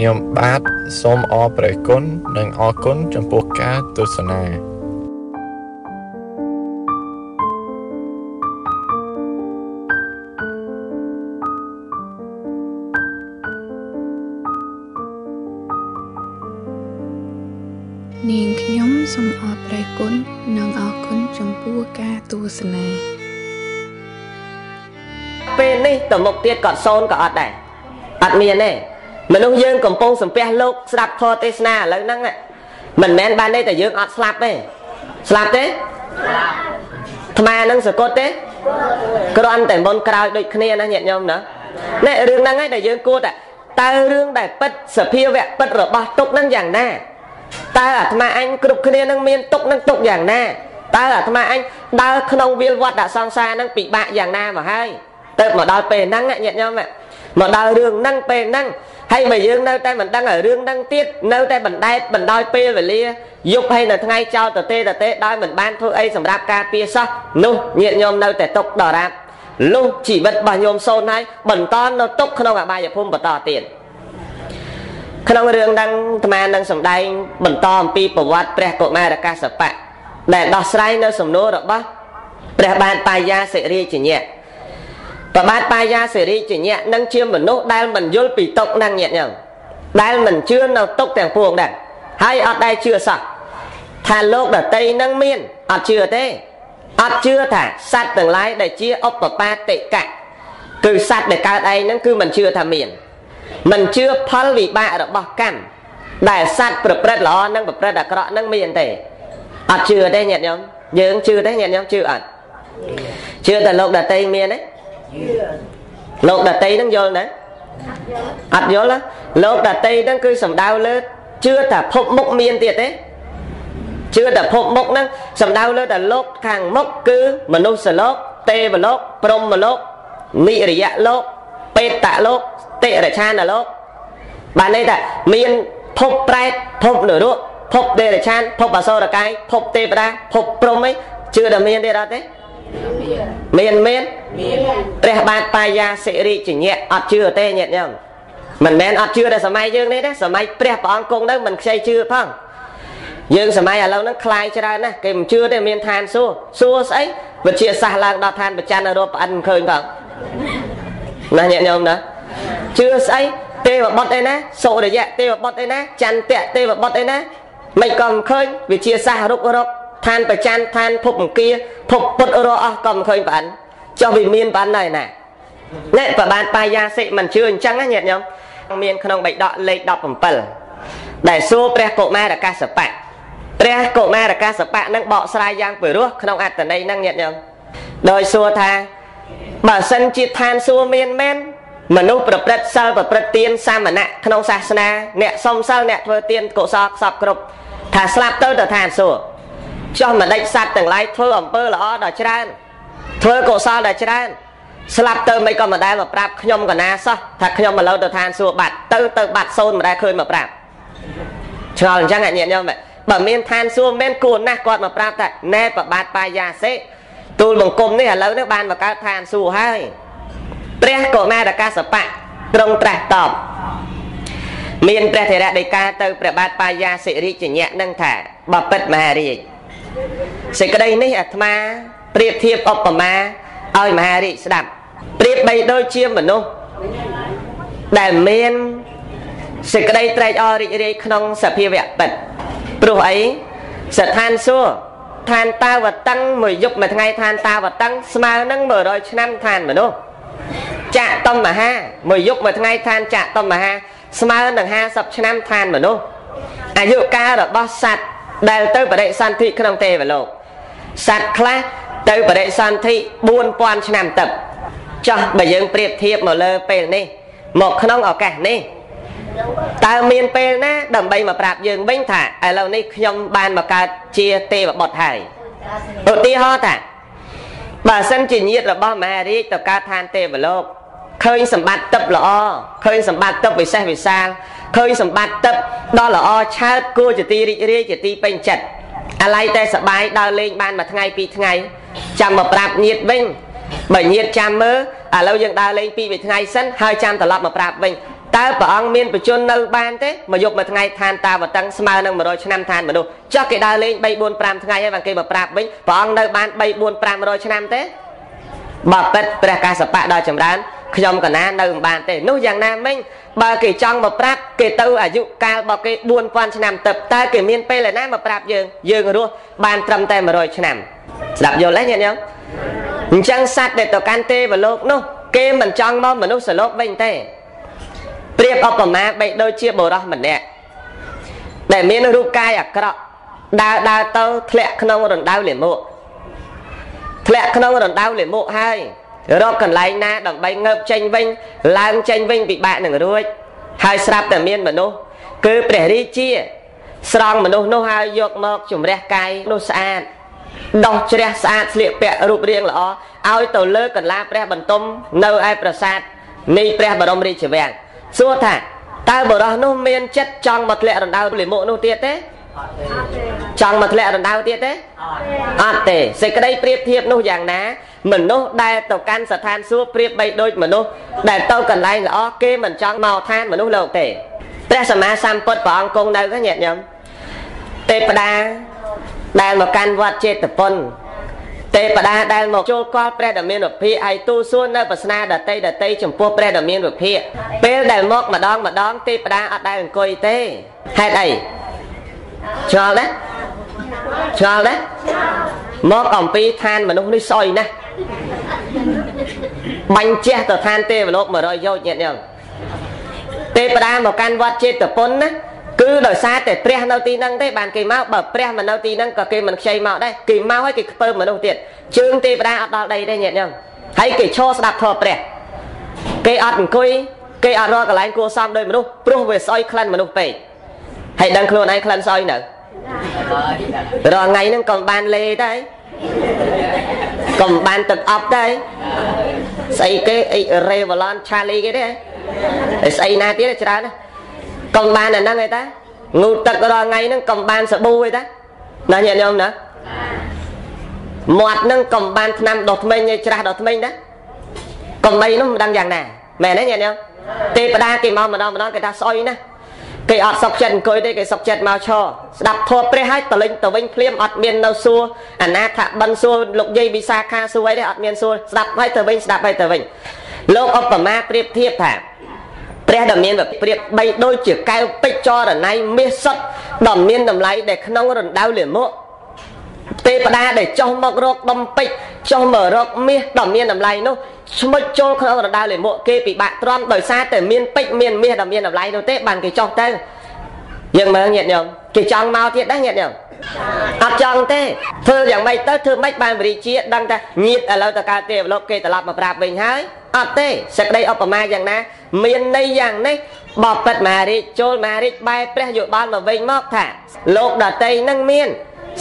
ខ្ញុំបាទសូមអរព្រះគុណនិងអរគុណចំពោះការទស្សនានាងខ្ញុំសូមអរព្រះគុណនិងអរគុណចំពោះការទស្សនាពេលនេះទៅមុខទៀតគាត់សូនក៏អត់ដែរអត់មានទេ មនុស្សយើងកំពុងសំពះលោកស្ដាប់ធម៌ទេសនាឥឡូវហ្នឹងមិនមែនបានទេតែយើងអត់ស្លាប់ទេស្លាប់ទេស្លាប់ថ្មហ្នឹងសកត់ទេគ្រាន់តែមុនក្រោយដូចគ្នាណាញាតិញោមណានេះរឿងហ្នឹងឯងដែលយើងគួរតែតើរឿងដែលពិតសភាវៈពិតរបស់ទុកហ្នឹងយ៉ាងណាតើអាត្មាអញគ្រប់គ្នានឹងមានទុកនឹងទុកយ៉ាងណាតើអាត្មាអញដើរក្នុងវាលវត្តដាក់សង្សារនឹងពិបាកយ៉ាងណាមកហើយទៅមកដល់ពេលហ្នឹងញាតិញោម មកដល់រឿងហ្នឹងពេលហ្នឹងហើយបើយើងនៅតែមិនដឹងរឿងហ្នឹងទៀតនៅតែបណ្ដែតបណ្ដោយពេលវេលាយប់ហើយនៅថ្ងៃចោលតទេតទេដោយមិនបានធ្វើអីសម្រាប់ការពារសោះនោះញាតិញោមនៅតែຕົកដរាបលុះជីវិតរបស់ញោមសូនហើយបន្តនៅຕົកក្នុងអបាយភូមិបន្តទៀតក្នុងរឿងហ្នឹងអាត្មានឹងសម្ដែងបន្តអំពីប្រវត្តិព្រះកុមារកាសបៈដែលដោះស្រាយនៅសំណួររបស់ព្រះបាទបាយាសិរិជញ្ញៈ ប្របាទបាយាសិរិជញ្ញៈនឹងជាមនុស្សដែលមិនយល់ពីទុកហ្នឹងញាតិញោមដែលមិនជឿនៅទុកទាំងពួងដែរហើយអត់ដែលជឿសោះថាលោកដតីនឹងមានអត់ជឿទេអត់ជឿថាសត្វទាំងឡាយដែលជាឧបបាទិកៈគឺសត្វដែលកើតឯងហ្នឹងគឺមិនជឿថាមានមិនជឿផលវិបាករបស់កម្មដែលសត្វប្រព្រឹត្តល្អនិងប្រព្រឹត្តអាក្រក់នឹងមានទេអត់ជឿទេញាតិញោមយើងជឿទេញាតិញោមជឿអត់ជឿតែលោកដតីមានទេ លោកដតីនឹងយល់ណាអត់យល់លោកដតីនឹងគឺសំដៅលើជឿតែភពមុខមានទៀតទេជឿតែភពមុខហ្នឹងសំដៅលើតែលោកខាងមុខគឺមនុស្សលោកទេវលោកព្រហ្មលោកនិរិយលោកបេតលោកតិរឆានលោកបានន័យថាមានភពប្រែតភពនរកភពទេរឆានភពអសូរកាយភពទេវតាភពព្រហ្មអីជឿតែមានទេអត់ទេ មានមានព្រះបាទបាយាសិរិជញ្ញៈអត់ជឿទេញាតិញោមមិនមែនអត់ជឿតែសម័យយើងនេះទេសម័យព្រះព្រះអង្គគង់នៅមិនខ្ចីជឿផងយើងសម័យឥឡូវហ្នឹងคลายច្រើនណាស់គេមិនជឿទេមានឋានសួគ៌សួគ៌ស្អីវិទ្យាសាស្ត្រឡើងដល់ឋានប្រច័នរកប្អិនឃើញផងណាញាតិញោមណាជឿស្អីទេវបុត្រអីណាសុរិយៈទេវបុត្រអីណាចន្ទៈទេវបុត្រអីណាមិនក៏មិនឃើញវិជាសាសរុករក ឋានប្រច័នឋានភពអង្គាភពពុទ្ធរកអស់ក៏មិនឃើញបានចុះវាមានបានដែរណានេះប្របានបាយាសិមិនជឿអញ្ចឹងណាញាតិញោមមានក្នុងបៃដកលេខ17ដែលសួរព្រះកុមារកាសបៈព្រះកុមារកាសបៈនឹងបកស្រាយយ៉ាងពិរោះក្នុងអត្តន័យហ្នឹងញាតិញោមដោយសួរថាបើសិនជាឋានសួគ៌មានមែនមនុស្សប្រព្រឹត្តសិលប្រព្រឹត្តទានសាមណៈក្នុងសាសនាអ្នកសុំសិលអ្នកធ្វើទានកុសលខ្សពគ្រប់ថាស្លាប់ទៅទៅឋានសួគ៌ ចុះមិនដេចសัตว์ទាំងឡាយធ្វើអំពើល្អដល់ច្រើនធ្វើកុសលដល់ច្រើនស្លាប់ទៅមិនក៏មិនដែលមកប្រាប់ខ្ញុំកណាសោះថាខ្ញុំឥឡូវទៅឋានសួគ៌បាត់ទៅទៅបាត់សូនមិនដែលឃើញមកប្រាប់ឆ្ងល់អញ្ចឹងញាតិញោមបើមានឋានសួគ៌មិនគួរណាស់គាត់មកប្រាប់ថាណែប្របាទបាយាសេទូលបង្គំនេះឥឡូវនេះបានមកកើតឋានសួគ៌ហើយព្រះកុមារកាសបៈទ្រង់ត្រាស់តបមានព្រះធរៈដីកាទៅព្រះបាទបាយាសិរិជញ្ញៈនឹងថាបពិតមហារាជ សេចក្តីនេះអាត្មាប្រៀបធៀបឧបមាឲ្យមហារាជស្ដាប់ប្រៀបបីដូចជាមនុស្សដែលមានសេចក្តីត្រេកអររីករាយក្នុងសភាវៈពិតព្រោះអីស្ថានសួគ៌ឋានតាវតឹងមួយយប់មួយថ្ងៃឋានតាវតឹងស្មើនឹង100ឆ្នាំឋានមនុស្សចាក់តំមហាមួយយប់មួយថ្ងៃឋានចាក់តំមហាស្មើនឹង50ឆ្នាំឋានមនុស្សអាយុកាលរបស់សត្វ ដែលទៅបរិសន្ធិក្នុងទេវលោកសត្វខ្លះទៅបរិសន្ធិ4000ឆ្នាំទឹកចោះបើយើងប្រៀបធៀបមកលើពេលនេះ មកក្នុងឱកាសនេះតើមានពេលណាដើម្បីមកប្រាប់យើងវិញថាឥឡូវនេះខ្ញុំបានមកកើតជាទេវបុត្រហើយឧទាហរណ៍ថាបើសិនជាញាតិរបស់មហារាជទៅកើតឋានទេវលោកឃើញសម្បត្តិទឹកល្អឃើញសម្បត្តិទឹកវិសេសវិសាល ឃើញសម្បត្តិទឹកដ៏ល្អឆើតគួរជាទីរីករាយជាទីពេញចិត្តអាឡ័យតែសបាយដើរលេងបានមួយថ្ងៃពីរថ្ងៃចាំមកប្រាប់ញាតវិញបើញាតចាំមើលឥឡូវយើងដើរលេងពីរបីថ្ងៃសិនហើយចាំត្រឡប់មកប្រាប់វិញតើព្រះអង្គមានបញ្ជននៅបានទេមកយកមួយថ្ងៃឋានតាវតឹងស្មើនឹង100ឆ្នាំឋានមនុស្សចុះគេដើរលេង3 4 5ថ្ងៃហើយបានគេមកប្រាប់វិញព្រះអង្គនៅបាន3 4 500ឆ្នាំទេបើពិតព្រះកាសបៈដល់ចម្រើន ខ្ញុំកណានៅមិនបានទេនោះយ៉ាងណាមិញបើគេចង់មកប្រាប់គេទៅអាយុកាលរបស់គេ4000ឆ្នាំទៅតើគេមានពេលណាមកប្រាប់យើងយើងរស់បានត្រឹមតែ100ឆ្នាំស្ដាប់យល់ទេញាតិញោមអញ្ចឹងសត្វដែលទៅកាន់ទេវលោកនោះគេមិនចង់មកមនុស្សសលោកវិញទេប្រៀបឧបមាបីដូចជាបុរសម្នាក់ដែលមានរូបកាយអាក្រក់ដើរដើរទៅធ្លាក់ក្នុងរណ្ដៅលាមកធ្លាក់ក្នុងរណ្ដៅលាមកហើយ រកកន្លែងណាដើម្បីងើបចេញវិញឡើងចេញវិញពិបាកនឹងរួចហើយស្រាប់តែមានមនុស្សគឺព្រះរាជា ស្រង់មនុស្សនោះហើយយកមកជំរះកាយនោះស្អាតដោះជ្រះស្អាតស្លៀកពាក់រូបរាងល្អឲ្យទៅលើកន្លាព្រះបន្ទុំនៅឯប្រាសាទនៃព្រះបរមរាជវាំងសួរថាតើបរោះនោះមានចិត្តចង់មកធ្លាក់រណ្ដៅលិមុខនោះទៀតទេ ចង់មកធ្លាក់រណ្ដៅទៀតទេអត់ទេសេចក្តីប្រៀបធៀបនោះយ៉ាងណា មនុស្សដែលទៅកាន់ស្ថានសួគ៌ប្រៀបបីដូចមនុស្សដែលទៅកន្លែងល្អគេមិនចង់មកឋានមនុស្សលោកទេព្រះសម្មាសម្ពុទ្ធព្រះអង្គគង់នៅញាតិញោមទេពតាដែលមកកាន់វត្តចេតពុនទេពតាដែលមកចូលកល់ព្រះដ៏មានវិភាហើយទូសួរនៅប្រស្នាដតីដតីចំពោះព្រះដ៏មានវិភាពេលដែលមកម្ដងម្ដងទេពតាអត់ដែលអង្គុយទេហេតុអី ឆ្ងល់ទេឆ្ងល់ទេមកអំពីឋានមនុស្សនេះសយណាស់បាញ់ជះទៅឋានទេវលោក100យោជញាតិញោមទេពតាមកកាន់វត្តចេតពុនណាគឺដោយសារតែព្រះនៅទីហ្នឹងទេបានគេមកបើព្រះមិននៅទីហ្នឹងក៏គេមិនខ្ចីមកដែរគេមកហើយគេខ្ពើមមនុស្សទៀតជើងទេវតាអត់ដល់ដីទេញាតិញោមហើយគេឈរស្ដាប់ធម៌ព្រះគេអត់អង្គុយគេអត់រកកន្លែងគួសមដោយមនុស្សព្រោះវាស្អុយក្លិនមនុស្សពេក ហើយដឹងខ្លួនឯងក្លិនស្អុយនៅរាល់ថ្ងៃហ្នឹងក៏បានលេទេក៏បានទឹកអប់ដែរស្អីគេអី Revolon Charlie គេទេស្អីណាទៀតច្រើនណាកុំបានអាហ្នឹងឯតាងូតទឹករាល់ថ្ងៃហ្នឹងកុំបានសាប៊ូឯតាណាញាតិញោមណាមាត់ហ្នឹងកុំបានថ្នាំដុសធ្មេញឯច្រាស់ដុសធ្មេញណាកុំអីនោះមិនដឹងយ៉ាងណាមែនទេញាតិញោមទេវតាគេមកម្ដងម្ដងគេថាស្អុយណា គេអត់សុកចិត្តអង្គុយទេគេសុកចិត្តមកឈរស្ដាប់ធម៌ព្រះហើយតលេងទៅវិញភ្លាមអត់មាននៅសួរអាណាថាបិណ្ឌសួរលោកយាយវិសាខាសួរអីទេអត់មានសួរស្ដាប់ហើយទៅវិញស្ដាប់ហើយទៅវិញលោកឧបមាប្រៀបធៀបថាព្រះដ៏មានប្រៀបបីដូចជាកែវពេជ្រចរណៃមាសសុទ្ធដ៏មានតម្លៃដែលក្នុងរណ្ដៅលាមក ទេវតាដែលចុះមករកដុំពេជ្រចុះមករកមាសដ៏មានតម្លៃនោះឈ្មោះចូលក្នុងរណ្ដៅលាមកគេពិបាកទ្រាំដោយសារតែមានពេជ្រមានមាសដ៏មានតម្លៃនោះទេបានគេចុះទៅយើងមើលញាតិញោមគេចង់មកទៀតដែរញាតិញោមអត់ចង់ទេធ្វើយ៉ាងម៉េចទៅធ្វើម៉េចបានបរិជាដឹងថាញាតឥឡូវទៅកើតទេវលោកគេត្រឡប់មកប្រាប់វិញហើយអត់ទេសេចក្តីឧបមាយ៉ាងណា មានន័យយ៉ាងនេះបបិទ្ធមហារាជចូលមហារាជបែរព្រះយោបល់មកវិញមកថាលោកដតីនឹងមាន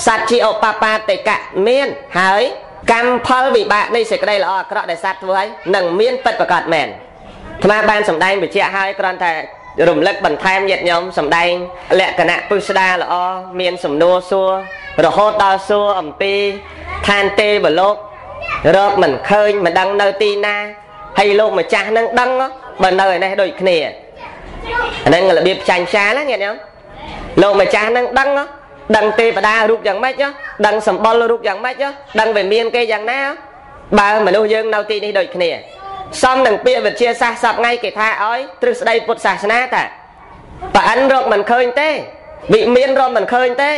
សត្វជាឧបបាតិកៈមានហើយកម្មផលវិបាកនៃសេចក្តីល្អអាក្រក់ដែលសត្វធ្វើឲ្យនឹងមានពិតប្រកបមែនអាត្មាបានសម្ដែងបញ្ជាក់ឲ្យគ្រាន់តែរំលឹកបន្ថែមញាតិញោមសម្ដែងលក្ខណៈពុស្ដាល្អមានសំណួរសួររហូតដល់សួរអំពីឋានទេវលោករកមិនឃើញមិនដឹងនៅទីណាហើយលោកម្ចាស់នឹងដឹងបើនៅឯនេះដូចគ្នាអាហ្នឹងរបៀបចាញ់ចាលញាតិញោមលោកម្ចាស់នឹងដឹង ដឹងទេវតារូបយ៉ាងម៉េចដឹងសម្បុររូបយ៉ាងម៉េចដឹងវិមានគេយ៉ាងណាបើមនុស្សយើងនៅទីនេះដូចគ្នាសំនឹងពាក្យវិទ្យាសាស្ត្រសពថ្ងៃគេថាឲ្យទ្រឹស្ដីពុទ្ធសាសនាតាប្រអិនរកមិនឃើញទេវិមានរកមិនឃើញទេ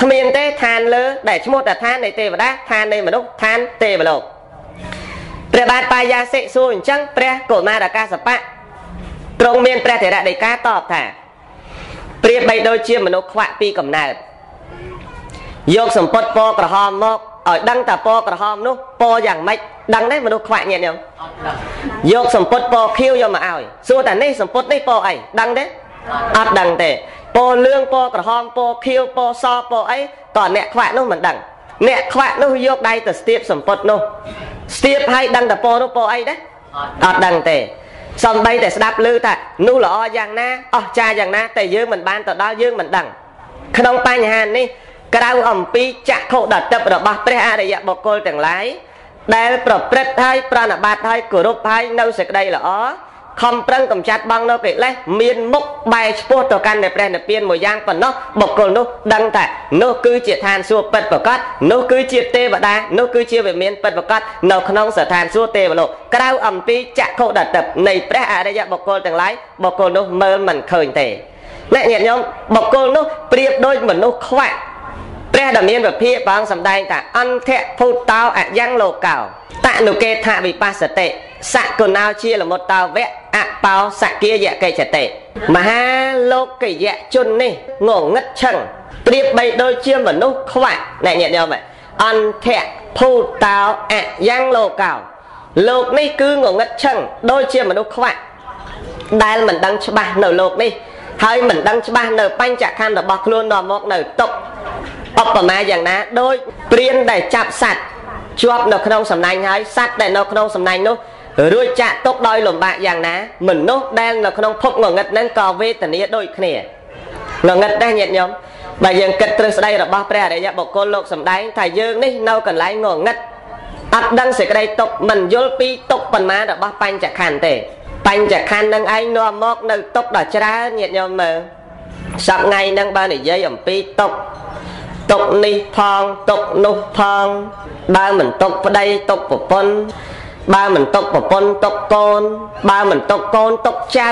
គ្មានទេឋានលើដែលឈ្មោះតែឋាននៃទេវតាឋាននៃមនុស្សឋានទេវលោកព្រះបាទបាយាសិសួរអញ្ចឹងព្រះកុមារកាសបៈទ្រង់មានព្រះធរៈដីកាតបថាព្រាបបីដូចជាមនុស្សខ្វាក់ពីកំណើត យកសម្ពុតពណ៌ក្រហមមកឲ្យដឹងតាពណ៌ក្រហមនោះពណ៌យ៉ាងម៉េចដឹងទេមនុស្សខ្វាក់ញាតិញោមយកសម្ពុតពណ៌ខៀវយកមកឲ្យសួរតានេះសម្ពុតនេះពណ៌អីដឹងទេអត់ដឹងទេពណ៌លឿងពណ៌ក្រហមពណ៌ខៀវពណ៌សពណ៌អីក៏អ្នកខ្វាក់នោះមិនដឹងអ្នកខ្វាក់នោះយកដៃទៅស្ទាបសម្ពុតនោះស្ទាបឲ្យដឹងតាពណ៌នោះពណ៌អីដែរអត់ដឹងទេសំបីតែស្ដាប់ឮថានោះល្អយ៉ាងណាអស្ចារ្យយ៉ាងណាតែយើងមិនបានទៅដល់យើងមិនដឹងក្នុងបញ្ហានេះ ក្រៅអំពីចក្ខុដតិបរបស់ព្រះអរិយបុគ្គលទាំងឡាយដែលប្រព្រឹត្តហើយប្រណិប័តហើយគោរពហើយនៅសេចក្តីល្អខំប្រឹងកំចាត់បងនៅកិលេសមានមុខបែរឆ្ពោះទៅកាន់តែព្រះនិព្វានមួយយ៉ាងប៉ុណ្ណោះបុគ្គលនោះដឹងថានោះគឺជាឋានសួគ៌ពិតប្រកបនោះគឺជាទេវតានោះគឺជាវិមានពិតប្រកបនៅក្នុងស្ថានសួគ៌ទេវលោកក្រៅអំពីចក្ខុដតឹបនៃព្រះអរិយបុគ្គលទាំងឡាយបុគ្គលនោះមើលមិនឃើញទេអ្នកញាតិញោមបុគ្គលនោះប្រៀបដូចមនុស្សខ្វាក់ ព្រះដែលមានវិភាកបងសម្ដែងថាអន្តៈភូតោអយ៉ាងលោកោតនុកេថវិបស្សតិសកុណោជាលមុតតោវៈអបោសគាយកេចតិមហាលោកយៈជននេះងងឹតឆឹងប្រៀបបីដូចជាមនុស្សខ្វាក់អ្នកញាតិញោមអន្តៈភូតោអយ៉ាងលោកោលោកនេះគឺងងឹតឆឹងដូចជាមនុស្សខ្វាក់ដែលមិនដឹងច្បាស់នៅលោកនេះ ហើយមិនដឹងច្បាស់នៅបញ្ចខណ្ឌរបស់ខ្លួននាំមកនៅតុកឧបមាយ៉ាងណាដូចព្រានដែលចាប់សัตว์ជាប់នៅក្នុងសំណាញ់ហើយសัตว์ដែលនៅក្នុងសំណាញ់នោះរួចចាក់ទុកដោយលំបាកយ៉ាងណាមនុស្សដែលនៅក្នុងភពងងឹតហ្នឹងក៏វេទនាដូចគ្នាងងឹតដែរញាតិញោមបើយើងគិតទ្រឹស្ដីរបស់ព្រះអរិយបុគ្គលលោកសំដែងថាយើងនេះនៅកន្លែងងងឹតអត់ដឹងសេចក្តីទុកមិនយល់ពីទុកប៉ុន្មានរបស់បញ្ចខណ្ឌទេ បញ្ចខណ្ឌនឹងឯងនាំមកនៅទុកដ៏ច្រើនញាតិញោមមើលសប្ថ្ងៃហ្នឹងបើនិយាយអំពីទុកទុកនេះផងទុកនោះផងបើមិនទុកប្តីទុកប្រពន្ធបើមិនទុកប្រពន្ធទុកកូន បើមិនទុកកូនទុកចៅ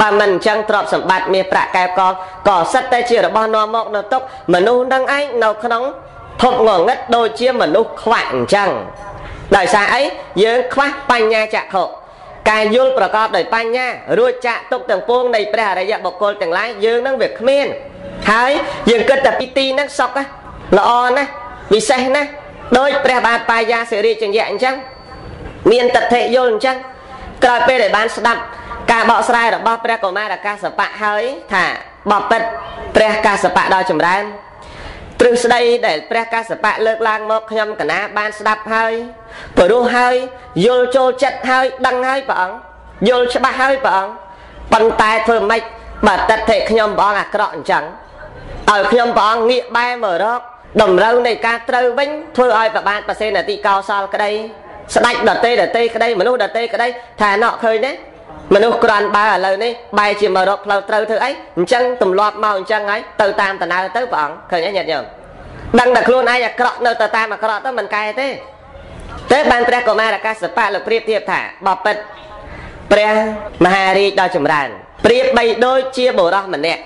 បើមិនអញ្ចឹងទ្រព្យសម្បត្តិមាសប្រាក់កែបកក៏សិតតែជារបស់នាំមកនៅទុកមនុស្សនឹងឯងនៅក្នុងភពងងឹតដូចជាមនុស្សខ្វាក់អញ្ចឹងដោយសារអីយើងខ្វះបញ្ញាចក្ខុ ការយល់ប្រកបដោយបញ្ញារួចចាក់ទុកទាំងពួងនៃព្រះអរិយបុគ្គលទាំងឡាយយើងនឹងវាគ្មានហើយយើងគិតតែពីទីហ្នឹងសុកល្អណាស់ពិសេសណាស់ដោយព្រះបាទបាយាសិរិជញ្ញៈអញ្ចឹងមានតថេយល់អញ្ចឹងក្រោយពេលដែលបានស្ដាប់ការបកស្រាយរបស់ព្រះកុមារកាសបៈហើយថាបបិទ្ធព្រះកាសបៈដល់ចម្រើន ទ្រឹស្ដីដែលព្រះកាសបៈលើកឡើងមកខ្ញុំកណាបានស្ដាប់ហើយព្រោះហើយយល់ចូលចិត្តហើយដឹងហើយព្រះអង្គយល់ច្បាស់ហើយព្រះអង្គប៉ុន្តែធ្វើម៉េចបើតតិខ្ញុំព្រះអង្គអាក្រក់អញ្ចឹងឲ្យខ្ញុំព្រះអង្គងាកបែរមករកតម្រូវនៃការត្រូវវិញធ្វើឲ្យប្របាទប្រសេនតិកោសលក្តីស្ដាច់ដតេដតេក្តីមនុស្សដតេក្តីថាណក់ឃើញទេ មនុស្សក្រាន់បើឥឡូវនេះបែរជាមករកផ្លូវត្រូវធ្វើអីអញ្ចឹងទម្លាប់មកអញ្ចឹងហើយទៅតាមតំណើទៅព្រះអង្គឃើញទេញាតិញោមដឹងតែខ្លួនឯងអាក្រក់នៅទៅតាមអាក្រក់ទៅមិនកែទេតែបានព្រះកុមារកាសបៈលោកប្រៀបធៀបថាបបិទ្ធព្រះមហារាជដ៏ចម្រើនប្រៀបបីដូចជាបុរសម្នាក់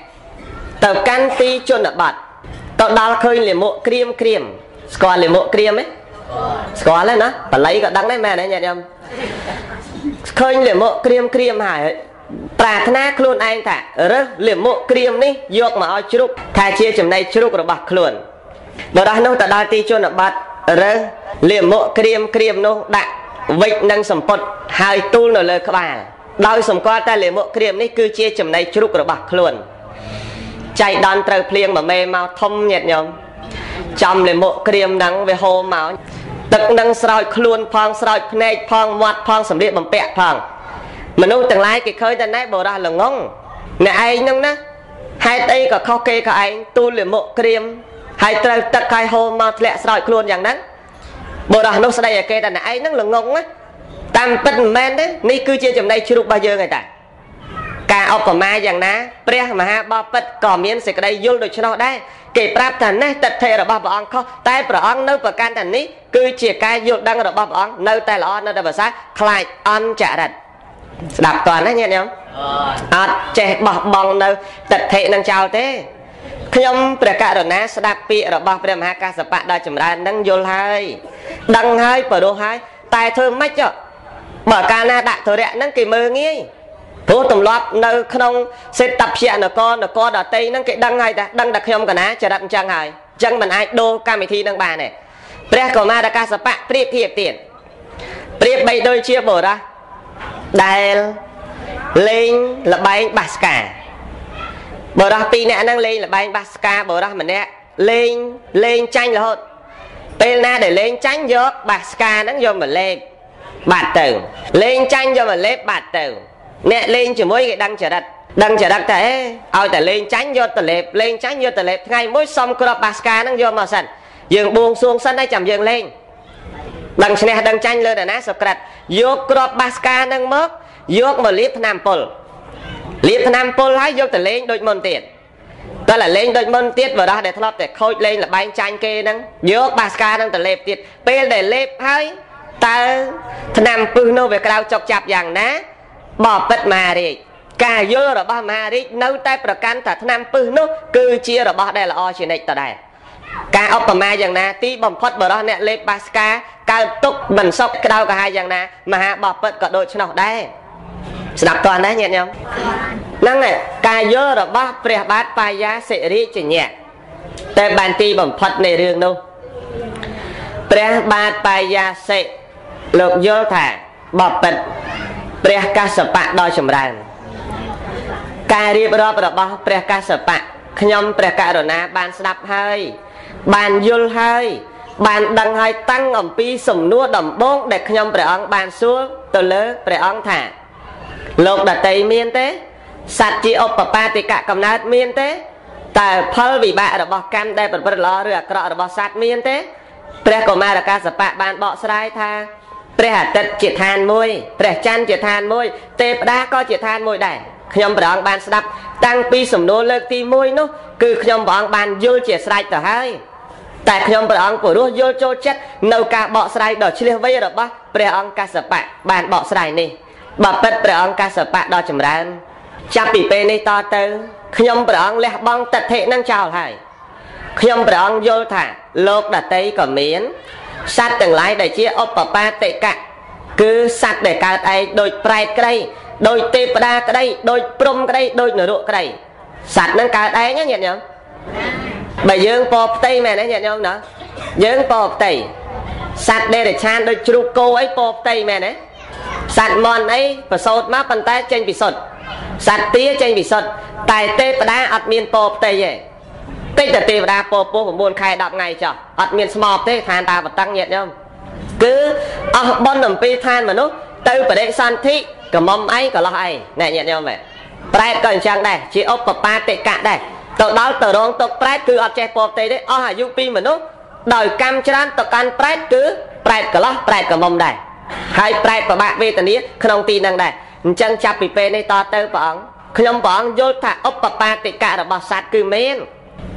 ទៅកាន់ទីជនបទទៅដល់ឃើញលាមកក្រៀមក្រៀមស្គាល់លាមកក្រៀមទេស្គាល់ទេណាបល័យក៏ដឹងដែរមែនទេញាតិញោម ឃើញលាមកក្រៀមក្រៀមហើយប្រាថ្នាខ្លួនឯងថារើសលាមកក្រៀមនេះយកមកឲ្យជ្រុកថាជាចំណៃជ្រុករបស់ខ្លួនបរោះនោះទៅដល់ទីជនបទរើសលាមកក្រៀមក្រៀមនោះដាក់វិចនឹងសម្ពុតហើយទូលនៅលើក្បាលដោយសម្គាល់តែលាមកក្រៀមនេះគឺជាចំណៃជ្រុករបស់ខ្លួនចៃដន្យត្រូវភ្លៀងមួយមេមកធំញាតញោមចំលាមកក្រៀមហ្នឹងវាហូរមក ទឹកនឹងស្រោចខ្លួនផងស្រោចភ្នែកផងមាត់ផងសម្លៀកបំពាក់ផងមនុស្សទាំងឡាយគេឃើញតែណែបរោះល្ងងអ្នកឯងហ្នឹងណាហេតុអីក៏ខុសគេក៏ឯងទូលលាមកក្រៀមហើយត្រូវទឹកហើយហូរមកធ្លាក់ស្រោចខ្លួនយ៉ាងហ្នឹងបរោះនោះស្ដីឲ្យគេតែអ្នកឯងហ្នឹងល្ងងណាតាមពិតមិនមែនទេនេះគឺជាចំណៃជ្រូករបស់យើងឯតា ការឧបមាយ៉ាងណាព្រះមហាបពិតក៏មានសេចក្តីយល់ដូច្នោះដែរគេប្រាប់ថានេះទិដ្ឋិរបស់ព្រះអង្គខុសតែព្រះអង្គនៅប្រកាន់ថានេះគឺជាការយល់ដឹងរបស់ព្រះអង្គនៅតែល្អនៅតែប្រសើរខ្លាចអន់ចរិតស្ដាប់តើណាញាតិញោមអត់ចេះបោះបង់នៅទិដ្ឋិនឹងចោលទេខ្ញុំព្រះករុណាស្ដាប់ពាក្យរបស់ព្រះមហាកាសបៈដល់ចម្រើននឹងយល់ហើយដឹងហើយបរោះហើយតែធ្វើម៉េចបើកាលណាដាក់ធរៈហ្នឹងគេមើងងាយ ព្រោះទម្លាប់នៅក្នុងសេតតព្យនគរនគរដតីហ្នឹងគេដឹងហើយតាដឹងតែខ្ញុំកណាចរិតអញ្ចឹងហើយអញ្ចឹងមិនអាចដូរកម្មវិធីនឹងបានទេព្រះកុមារកាសបៈប្រៀបធៀបទៀតប្រៀបបីដូចជាបរោះដែលលេងលបែងបាសកាបរោះពីរនាក់ហ្នឹងលេងលបែងបាសកាបរោះម្នាក់លេងលេងចាញ់រហូតពេលណាដែលលេងចាញ់យកបាសកាហ្នឹងយកមកលេបបាត់ទៅលេងចាញ់យកមកលេបបាត់ទៅ អ្នកលេងជាមួយគេដឹងចរិតដឹងចរិតតែឲ្យតែលេងចាញ់យកតលេបលេងចាញ់យកតលេបថ្ងៃមួយសុំក្របបាសកាហ្នឹងយកមកសិនយើងបួងសួងសិនហើយចាំយើងលេងដឹងឈ្នះដឹងចាញ់លើតាណាសុក្រិតយកក្របបាសកាហ្នឹងមកយកមកលាបថ្នាំពុលលាបថ្នាំពុលហើយយកទៅលេងដូចមុនទៀតតើលេងដូចមុនទៀតបរោះដែលធ្លាប់តែខូចលេងលបែងចាញ់គេហ្នឹងយកបាសកាហ្នឹងទៅលេបទៀតពេលដែលលេបហើយតើថ្នាំពឹសនោះវាក្រៅចុកចាប់យ៉ាងណា បបិទ្ធមហារាជការយល់របស់មហារាជនៅតែប្រកាន់ថាថ្នាំពឹសនោះគឺជារបស់ដែលល្អជានិច្ចតដែរការឧបមាយ៉ាងណាទីបំផុតបរោះអ្នកលេបបាសកាកើតទុកមិនសុខក្តៅក្រហាយយ៉ាងណាមហាបពិតក៏ដូចឆ្នោះដែរស្ដាប់តោះណាញាតិញោមហ្នឹងឯងការយល់របស់ព្រះបាទបាយាសិរិជញ្ញៈតែបានទីបំផុតនៃរឿងនោះព្រះបាទបាយាសិលោកយល់ថាបពិត ព្រះកសបៈដ៏ចម្រើនការរៀបរាប់របស់ព្រះកសបៈខ្ញុំព្រះករុណាបានស្ដាប់ហើយ បានយល់ហើយ បានដឹងហើយតាំងអំពីសំណួរដំបូងដែលខ្ញុំព្រះអង្គបានសួរទៅលើព្រះអង្គថា លោកដតីមានទេសត្វជាឧបបាទិកកំណើតមានទេតើផលវិបាករបស់កម្មដែលប្រព្រឹត្តល្អឬអាក្រក់របស់សត្វមានទេព្រះកុមារកាសបៈបានបកស្រាយថា ព្រះអាទិត្យជាឋានមួយព្រះច័ន្ទជាឋានមួយទេវតាក៏ជាឋានមួយដែរខ្ញុំព្រះអង្គបានស្ដាប់តាំងពីសំណួរលើកទី1នោះគឺខ្ញុំព្រះអង្គបានយល់ជាស្រេចទៅហើយតែខ្ញុំព្រះអង្គព្រោះយល់ចូលចិត្តនៅការបកស្រាយដ៏ឆ្លៀសវៃរបស់ព្រះអង្គកសបៈបានបកស្រាយនេះបើពិតព្រះអង្គកសបៈដ៏ចម្រើន ចាប់ពីពេលនេះតទៅខ្ញុំព្រះអង្គលះបង់តថិនឹងចោលហើយខ្ញុំព្រះអង្គយល់ថាលោកដតីក៏មាន សត្វទាំងឡាយដែលជាឧបបាទិកៈគឺសត្វដែលកើតឯងដូចប្រែតក្តីដោយទេពតាក្តីដោយព្រំក្តីដោយនរកក្តីសត្វហ្នឹងកើតឯងញាតិញោមបើយើងពផ្ទៃមែនទេញាតិញោមណាយើងពផ្ទៃសត្វដេរឆានដូចជ្រូកគោអីពផ្ទៃមែនទេសត្វមន់អីប្រសោតមកប៉ុន្តែចេញពីសុទ្ធសត្វទាចេញពីសុទ្ធតែទេវតាអត់មានពផ្ទៃទេ តិចតែទេវតាពពោះ9ខែ10ថ្ងៃចោះអត់មានស្មប់ទេឋានតាបតឹងញាតិញោមគឺអស់បនអំពីឋានមនុស្សទៅបដិសន្ធិកមុំអីកន្លោះអីណែញាតិញោមមែនប្រែតក៏អញ្ចឹងដែរជាឧបបាទិកៈដែរទៅដល់ទៅរងទុកប្រែតគឺអត់ចេះពណ៌ផ្ទៃទេអស់អាយុពីមនុស្សដោយកម្មច្រើនទៅកាន់ប្រែតគឺប្រែតកន្លោះប្រែតកមុំដែរហើយប្រែតប្របាក់វេទនាក្នុងទីនឹងដែរអញ្ចឹងចាប់ពីពេលនេះតទៅព្រះអង្គខ្ញុំព្រះអង្គយល់ថាឧបបាទិកៈរបស់សត្វគឺមែន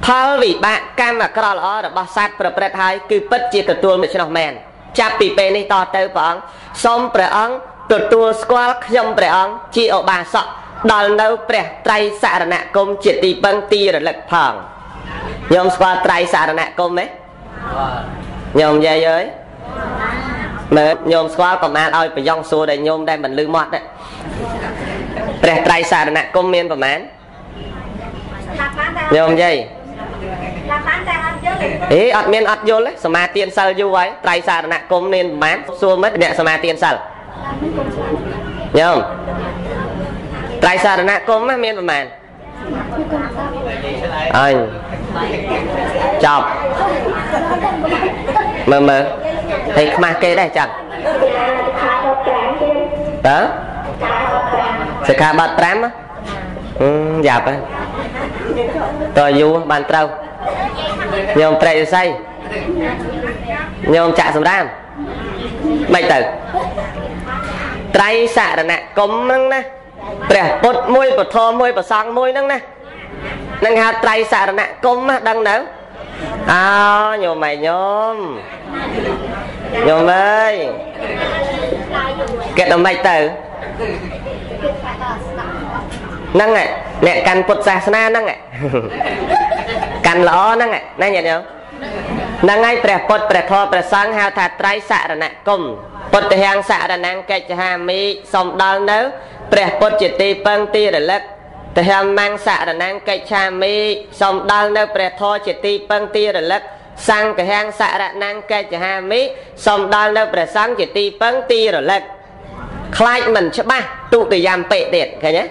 ផលវិបាកកម្មអាក្រក់ល្អរបស់សត្វប្រព្រឹត្តហើយគឺពិតជាទទួលមួយឆ្នោះមែនចាប់ពីពេលនេះតទៅព្រះអង្គសូមព្រះអង្គទទួលស្គាល់ខ្ញុំព្រះអង្គជាឧបាសកដល់នៅព្រះត្រៃសរណគមជាទីពឹងទីរលឹកផងញោមស្គាល់ត្រៃសរណគមទេញោមយាយអើយមើលញោមស្គាល់ក៏បានឲ្យប្រយ៉ងសួរដែលញោមដែលមិនលឺមាត់ព្រះត្រៃសរណគមមានប្រមាណញោមយាយ អេអត់មានអត់យល់ទេសមាទានសិលយូរហើយត្រៃសារណគមមានប្រមាណសួរមិត្តអ្នកសមាទានសិលញោមត្រៃសារណគមមានប្រមាណអញចប់មើលមើលហើយខ្មាស់គេដែរចឹងតើសិក្ខាបទ5ហឹម យ៉ាប់ហើយតើយូរបានត្រូវញោមត្រេកស័យញោមចាក់សម្រាមមិនទៅត្រៃសរណគមហ្នឹងណាព្រះពុទ្ធមួយពធមួយប្រសង់មួយហ្នឹងណានឹងហៅត្រៃសរណគមណាដឹងនៅអោញោមឯងញោមញោមអើយគេដល់មិនទៅ ហ្នឹងអ្នកកាន់ពុទ្ធសាសនាហ្នឹងកាន់ល្អហ្នឹងណាញាតិញោមហ្នឹងហើយព្រះពុទ្ធព្រះធម៌ព្រះសង្ឃហៅថាត្រៃសរណគមពុទ្ធហាងសរណង្គកិច្ចហាមីសូមដល់នៅព្រះពុទ្ធជាទីពឹងទីរលឹកតហមង្សរណង្គកិច្ឆាមីសូមដល់នៅព្រះធម៌ជាទីពឹងទីរលឹកសង្ឃហាងសរណង្គកិច្ឆាមីសូមដល់នៅព្រះសង្ឃជាទីពឹងទីរលឹកខ្លាចមិនច្បាស់ទុតិយំពេទៀតឃើញទេ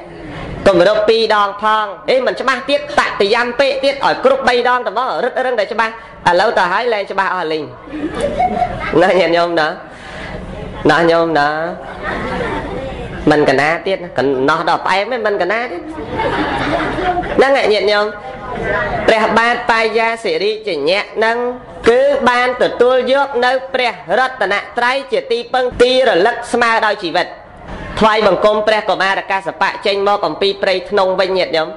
គម្រប់2ដងផងអេមិនច្បាស់ទៀតតតិយំពេទៀតឲ្យគ្រប់3ដងទៅមករឹតរឹងតែច្បាស់ឥឡូវទៅហើយលែងច្បាស់អស់លីងណាញាតិញោមណាណាញោមណាមិនកណាទៀតកណោះដល់ផ្អែមមិនកណាទៀតហ្នឹងញាតិញោមព្រះបាទបាយាសិរិជញ្ញៈនឹងគឺបានទទួលយកនៅព្រះរតនត្រ័យជាទីពឹងទីរលឹកស្មើដោយជីវិត ថ្វាយបង្គំព្រះកុមារកាសបៈចេញមកអំពីព្រៃធ្នងវិញញាតិញោម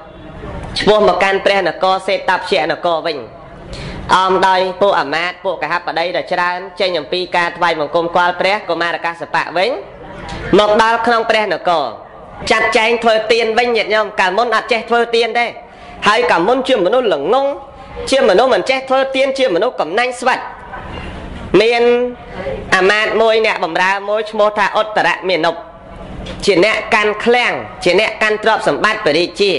ឈ្មោះមកកាន់ព្រះនគរសេតព្យនគរវិញអមដោយពួកអាមាត្យពួកកហបតីដ៏ច្រើនចេញអំពីការថ្វាយបង្គំគាល់ព្រះកុមារកាសបៈវិញមកដល់ក្នុងព្រះនគរចាត់ចែងធ្វើទៀនវិញញាតិញោមកាលមុនអត់ចេះធ្វើទៀនទេហើយកាលមុនជាមនុស្សល្ងងជាមនុស្សមិនចេះធ្វើទៀនជាមនុស្សកំណាញ់ស្វិតមានអាមាត្យមួយអ្នកបំរើមួយឈ្មោះថាឧត្តរមេនុប ជាអ្នកកាន់ឃ្លាំងជាអ្នកកាន់ទ្រព្យសម្បត្តិបរិជា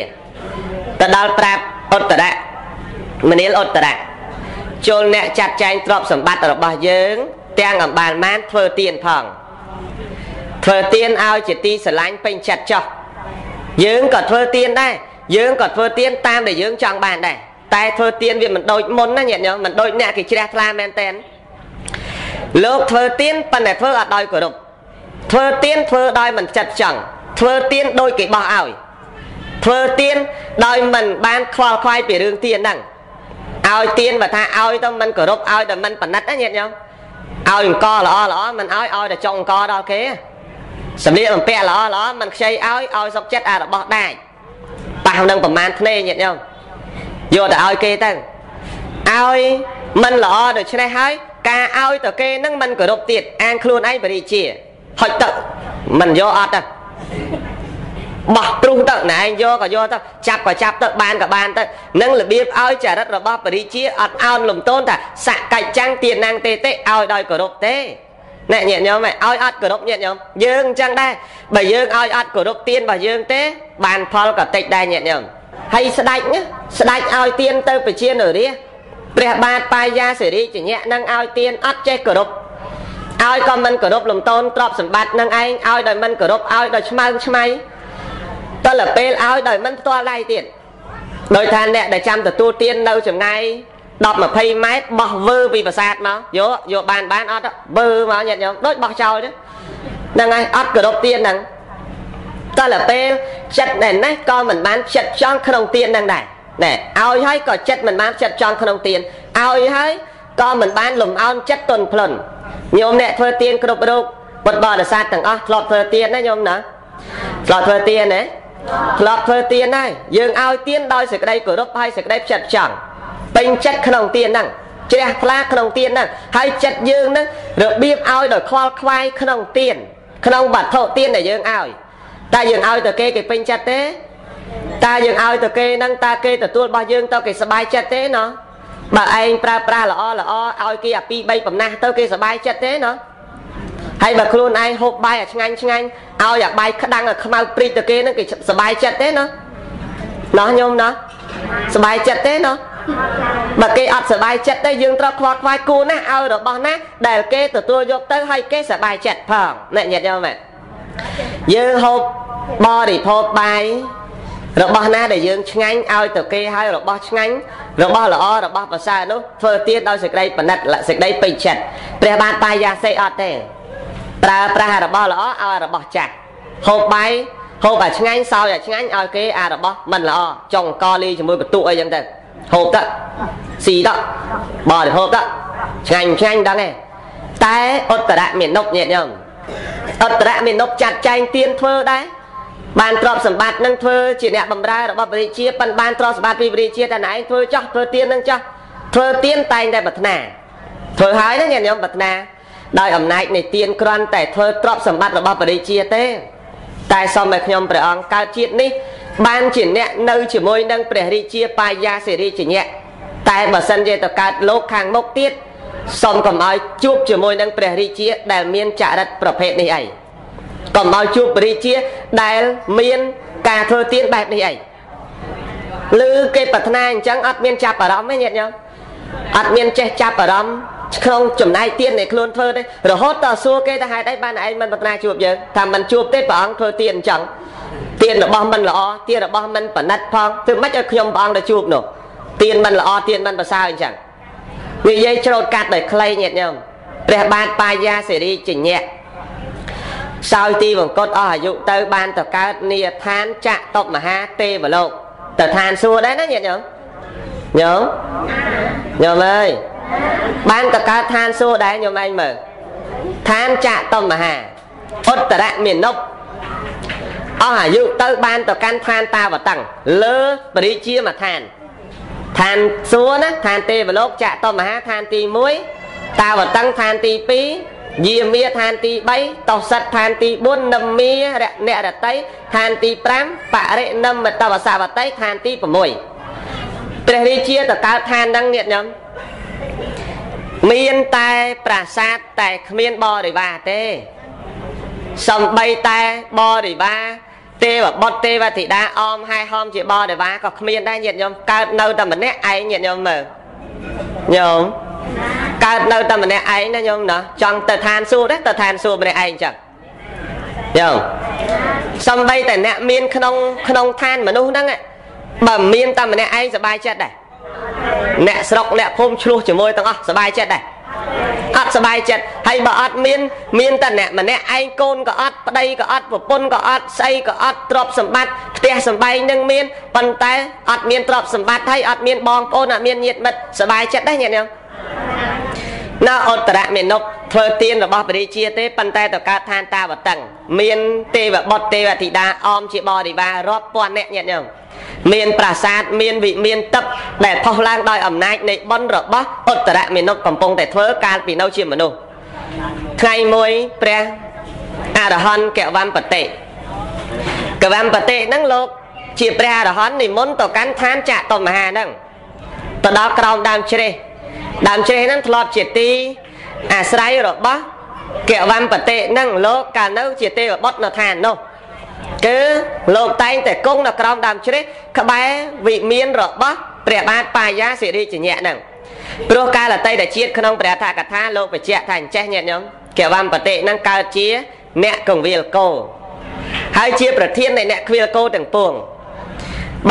ទៅដល់ប្រាប់ឧត្តរមនាលឧត្តរចូលអ្នកចាត់ចែងទ្រព្យសម្បត្តិរបស់យើង ទាំងអំបាលម៉ានធ្វើទៀនផងធ្វើទៀនឲ្យជាទីស្រឡាញ់ពេញចិត្តចោះយើងក៏ធ្វើទៀនដែរយើងក៏ធ្វើទៀនតាមដែលយើងចង់បានដែរតែធ្វើទៀនវាមិនដូចមុនណាញាតិញោមមិនដូចអ្នកគេជ្រះថ្លាមែនតែនលោកធ្វើទៀនប៉ុន្តែធ្វើអត់ដោយគោរព ធ្វើទៀនធ្វើដោយមិនចិត្តចង់ធ្វើទៀនដោយគេបោះឲ្យធ្វើទៀនដោយមិនបានខ្វល់ខ្វាយពីរឿងទៀនហ្នឹងឲ្យទៀនបើថាឲ្យទៅមិនគោរពឲ្យតែមិនបណិតណាញាតិញោមឲ្យអង្គល្អល្អមិនឲ្យឲ្យតែចុងអង្គដល់គេសម្លៀកបំពាក់ល្អល្អមិនខ្ចីឲ្យឲ្យសុកចិត្តអារបស់ដាច់ប៉ះនឹងប្រមាណភ្នែកញាតិញោមយកទៅឲ្យគេទៅឲ្យមិនល្អដូច្នេះហើយការឲ្យទៅគេនឹងមិនគោរពទៀតអាងខ្លួនឯងបរិជា ហុចទៅមិនយកអត់ទៅបោះព្រុសទៅណែឯងយកក៏យកទៅចាប់ក៏ចាប់ទៅបានក៏បានទៅនឹងរបៀបឲ្យចរិតរបស់បរិជាអត់អោនលំទោនថាសកច្ចចាំងទានាងទេទេឲ្យដោយគោរពទេណែញាតិញោមឲ្យអត់គោរពញាតិញោមយើងអញ្ចឹងដែរបើយើងឲ្យអត់គោរពទានរបស់យើងទេ បានផលក៏តិចដែរញាតិញោមហើយស្ដេចស្ដេចឲ្យទានទៅប្រជានរាព្រះបាទបាយាសិរីចញ្ញៈនឹងឲ្យទានអត់ចេះគោរព ឲ្យក៏មិនគោរពលំតូនទ្រព្យសម្បត្តិនឹងឯងឲ្យដោយមិនគោរពឲ្យដោយឆ្មើងឆ្មៃតលពេលឲ្យដោយមិនផ្ទាល់ដៃទៀតដោយថាអ្នកដែលចាំទទួលទាននៅចម្ងាយ10 20ម៉ែត្របោះវើពីប្រាសាទមកយកយកបានបានអត់វើមកញាតិញោមដូចបោះចោលទេហ្នឹងហើយអត់គោរពទានហ្នឹងតលពេលចិត្តដែលនេះក៏មិនបានចិត្តចង់ក្នុងទានហ្នឹងដែរណែឲ្យហើយក៏ចិត្តមិនបានចិត្តចង់ក្នុងទានឲ្យហើយក៏មិនបានលំអោនចិត្តទន់ភ្លន់ ញោមអ្នកធ្វើទានគ្រប់រូបពុទ្ធបរិស័ទទាំងអស់ធ្លាប់ធ្វើទានណាញោមណាធ្លាប់ធ្វើទានណាធ្លាប់ធ្វើទានហើយយើងឲ្យទានដោយសេចក្តីគោរពហើយសេចក្តីផ្ចិតផ្ចង់ពេញចិត្តក្នុងទានហ្នឹងជ្រះថ្លាក្នុងទានហ្នឹងហើយចិត្តយើងហ្នឹងរបៀបឲ្យដោយខ្វល់ខ្វាយក្នុងទានក្នុងវត្ថុទានដែលយើងឲ្យតែយើងឲ្យទៅគេគេពេញចិត្តទេតើយើងឲ្យទៅគេហ្នឹងតើគេទទួលរបស់យើងទៅគេសប្បាយចិត្តទេណោះ បើឯងប្រើប្រាស់ល្អល្អឲ្យគេអា2 3បំណាស់ទៅគេសប្បាយចិត្តទេណោះហើយបើខ្លួនឯងហូបបាយឲ្យឆ្ងាញ់ឆ្ងាញ់ឲ្យអាបាយក្តាំងឲ្យខ្មៅព្រីកទៅគេហ្នឹងគេសប្បាយចិត្តទេណោះណោះញោមណោះសប្បាយចិត្តទេណោះបើគេអត់សប្បាយចិត្តទេយើងត្រូវខ្វល់ខ្វាយគូណាឲ្យរបស់ណាដែលគេទទួលយកទៅឲ្យគេសប្បាយចិត្តផងអ្នកញាតិញោមមែនយើងហូបបរិភោគបាយ របស់ណាដែលយើងឆ្ងាញ់ឲ្យទៅគេឲ្យរបស់ឆ្ងាញ់របស់ល្អរបស់ប្រសើរនោះធ្វើទៀតដោយសេចក្តីបណិតសេចក្តីពេញចិត្តព្រះបាទបាយាសេអត់ទេប្រើប្រាស់របស់ល្អឲ្យរបស់ចាស់ហូបបាយហូបឲ្យឆ្ងាញ់សោយឲ្យឆ្ងាញ់ឲ្យគេអារបស់មិនល្អចុងកលីជាមួយបន្ទុកអីចឹងទៅហូបទៅស៊ីទៅបរិភោគទៅឆ្ងាញ់ឆ្ងាញ់ដឹងទេតែឧត្តរមេនុបញាតិញោមឧត្តរមេនុបចាត់ចែងទៀនធ្វើដែរ បានទ្រព្យសម្បត្តិនឹងធ្វើជាអ្នកបម្រើរបស់ព្រះរាជាប៉ិនបានទ្រព្យសម្បត្តិពីព្រះរាជាតែណែឯងធ្វើចោះធ្វើទៀននឹងចោះធ្វើទៀនតែងតែប្រាថ្នាធ្វើហើយណាញាតិញោមប្រាថ្នាដោយអំណាចនៃទៀនគ្រាន់តែធ្វើទ្រព្យសម្បត្តិរបស់ព្រះរាជាទេ តែសូមឲ្យខ្ញុំព្រះអង្គកើតជាតិនេះ បានជាអ្នកនៅជាមួយនឹងព្រះរាជាបាយាសិរីជញ្ញៈតែបើសិនជាទៅកើតលោកខាងមុខទៀតសូមកុំឲ្យជួបជាមួយនឹងព្រះរាជាដែលមានចរិតប្រភេទនេះអី កុំឲ្យជួបព្រះរាជាដែលមានការធ្វើទៀនបែបនេះអីឬគេប្រាថ្នាអញ្ចឹងអត់មានចាប់អារម្មណ៍ទេញាតិញោមអត់មានចេះចាប់អារម្មណ៍ក្នុងចំណែកទៀននៃខ្លួនធ្វើទេរហូតតសួរគេថាហេតុអីបានឯងមិនប្រាថ្នាជួបយើងថាមិនជួបទេព្រះអង្គធ្វើទៀនអញ្ចឹងទៀនរបស់មិនល្អទៀនរបស់មិនបណិតផងធ្វើម៉េចឲ្យខ្ញុំព្រះអង្គទៅជួបនោះទៀនមិនល្អទៀនមិនប្រសើរអញ្ចឹងនិយាយច្រូតកាត់ដោយខ្លីញាតិញោមព្រះបាទបាយាសេរីជញ្ញៈ សោយទីវង្គតអស់អាយុទៅបានទៅកើតនីឋានចតុមហាទេវលោកទៅឋានសួគ៌ដែរណាញាតិញោមញោមញោមអើយបានទៅកើតឋានសួគ៌ដែរញោមឯងមើលឋានចតុមហាឧត្តរមេនុបអស់អាយុទៅបានទៅកាន់ឋានតាវតឹងលើបរិជាមួយឋានឋានសួគ៌ណាឋានទេវលោកចតុមហាឋានទី1តាវតឹងឋានទី2 យាមាឋានទី3តោសិតឋានទី4នឹមមារអ្នករតីឋានទី5បរិនិមតវសវតីឋានទី6ព្រះរាជាទៅកើតឋានហ្នឹងញាតិញោមមានតែប្រាសាទតែគ្មានបរិវារទេសំបីតែបរិវារទេវបុត្រទេវធីតាអមហែហមជាបរិវារក៏គ្មានដែរញាតិញោមកើតនៅតែម្នាក់ឯងញាតិញោមមើលញោម កើតនៅតែម្នាក់ឯងណាញោមណាចង់ទៅឋានសួគ៌ដែរទៅឋានសួគ៌ម្នាក់ឯងចឹងញោមសំបីតែអ្នកមានក្នុងក្នុងឋានមនុស្សហ្នឹងបើមានតែម្នាក់ឯងសบายចិត្តដែរអ្នកស្រុកអ្នកភូមិឆ្លោះជាមួយទាំងអស់សบายចិត្តដែរអត់សบายចិត្តហើយបើអត់មានមានតែអ្នកម្នាក់ឯងកូនក៏អត់ប្តីក៏អត់ប្រពន្ធក៏អត់ស្អីក៏អត់ទ្រព្យសម្បត្តិផ្ទះសម្បែងនឹងមានប៉ុន្តែអត់មានទ្រព្យសម្បត្តិហើយអត់មានបងប្អូនអត់មានញាតិមិត្តសบายចិត្តដែរញាតិញោម នៅអត្តរមេនុបធ្វើទានរបស់ព្រះរាជាទេប៉ុន្តែទៅកើតឋានតាវតឹងមានទេវបុត្រទេវធីតាអមជាបរិវាររាប់ពាន់អ្នកញាតិញោមមានប្រាសាទមានវិមានទឹកដែលផុសឡើងដោយអំណាចនៃបុណ្យរបស់ឧត្តរមេនុបកំពុងតែធ្វើកាលពីនៅជាមនុស្សថ្ងៃមួយព្រះអរហន្តកវំបតិកវំបតិហ្នឹងលោកជាព្រះអរហន្តនិមន្តទៅកាន់ឋានចតុមហាហ្នឹងទៅដល់ក្រោមដើមជ្រេះ ដើមជ្រេះហ្នឹងធ្លាប់ជាទីអាស្រ័យរបស់កវំបតិហ្នឹងលោកកាលនៅជាទេវបុត្រនៅឋាននោះគឺលោកតែងតែគង់នៅក្រោមដើមជ្រេះក្បែរវិមានរបស់ព្រះបាទបាយាសិរិជញ្ញៈហ្នឹងព្រោះកាលអតីតជាតិក្នុងព្រះថាកថាលោកបញ្ជាក់ថាអញ្ចេះញាតិញោមកវំបតិហ្នឹងកើតជាអ្នកកងវិលគោហើយជាប្រធាននៃអ្នកខ្វៀលគោទាំងពួង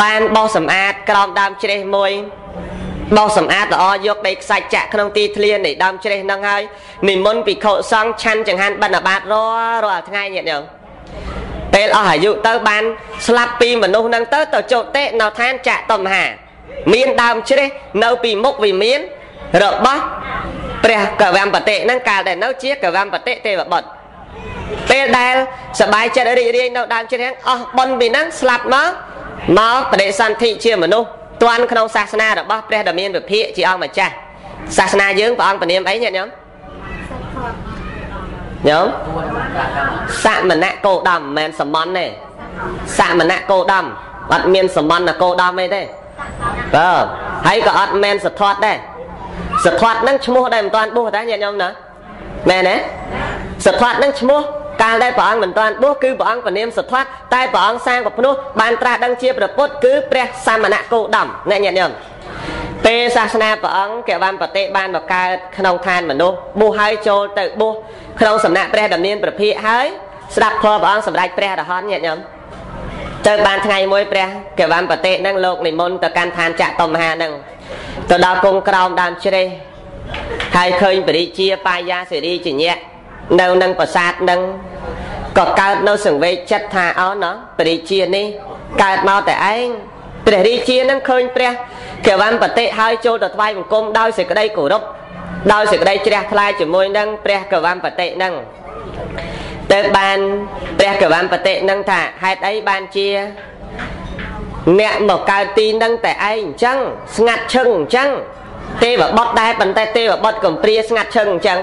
បានបោះសម្អាតក្រោមដើមជ្រេះមួយ បោសសម្អាតល្អយកដីខ្សាច់ចាក់ក្នុងទីធ្លានៃដើមជ្រេះហ្នឹងហើយនិមន្តភិក្ខុសង្ឃឆាន់ចង្ហាន់បិណ្ឌបាតរាល់រាល់ថ្ងៃញាតិញោមពេលអស់អាយុទៅបានស្លាប់ពីមនុស្សហ្នឹងទៅទៅចុតិនៅឋានចតុមហា មានដើមជ្រេះនៅពីមុខវិមានរបស់ព្រះកវំបតិហ្នឹងកាលដែលនៅជាកវំបតិទេវបុត្រពេលដែលសបាយចិត្តរីករាយនៅដើមជ្រេះអស់ប៉ុនពីហ្នឹងស្លាប់មកមកបដិសន្ធិជាមនុស្ស ទាន់ក្នុងសាសនារបស់ព្រះដ៏មានវិភាកជាអង្គម្ចាស់សាសនាយើងព្រះអង្គពនាមអីញាតិញោមញោមសមណៈគោដំមិនមែនសមន់ទេសមណៈគោដំអត់មានសមន់គោដំអីទេបាទហើយក៏អត់មែនសធាត់ដែរសធាត់ហ្នឹងឈ្មោះដែលមិនទាន់បួសដែរញាតិញោមណាមែនទេសធាត់ហ្នឹងឈ្មោះ កាលដែលព្រះអង្គមិនទាន់បួសគឺព្រះអង្គពនាមសត្វតែព្រះអង្គសាងប្រភ្នោះបានត្រាស់ដឹងជាព្រះពុទ្ធគឺព្រះសមណគោដំអ្នកញាតិញោមពេលសាសនាព្រះអង្គកវ៉ាន់ប្រតិបានមកកើតក្នុងឋានមនុស្សបួសហើយចូលទៅបួសក្នុងសំណាក់ព្រះដ៏មានព្រះភិក្ខហើយស្ដាប់ធម៌ព្រះអង្គសម្ដេចព្រះរហន្តញាតិញោមទៅបានថ្ងៃមួយព្រះកវ៉ាន់ប្រតិនឹងលោកនិមន្តទៅកាន់ឋានចតុមហានឹងទៅដល់គង់ក្រោមដើមជ្រេះហើយឃើញបរិជាបាយាសិរីជញ្ញៈ នៅនឹងប្រាសាទនឹងក៏កើតនៅសង្វេគចិត្តថាអោណោះព្រះរាជានេះកើតមកតែឯងព្រះរាជានឹងឃើញព្រះកវំបតិហើយចូលទៅថ្វាយបង្គំដោយសេចក្តីគោរពដោយសេចក្តីជ្រះថ្លាជាមួយនឹងព្រះកវំបតិនឹងទៅបានព្រះកវំបតិនឹងថាហេតុអីបានជាអ្នកមកកើតទីនឹងតែឯងអញ្ចឹងស្ងាត់ឈឹងអញ្ចឹងទេវបុត្រដែរប៉ុន្តែទេវបុត្រកំព្រាស្ងាត់ឈឹងអញ្ចឹង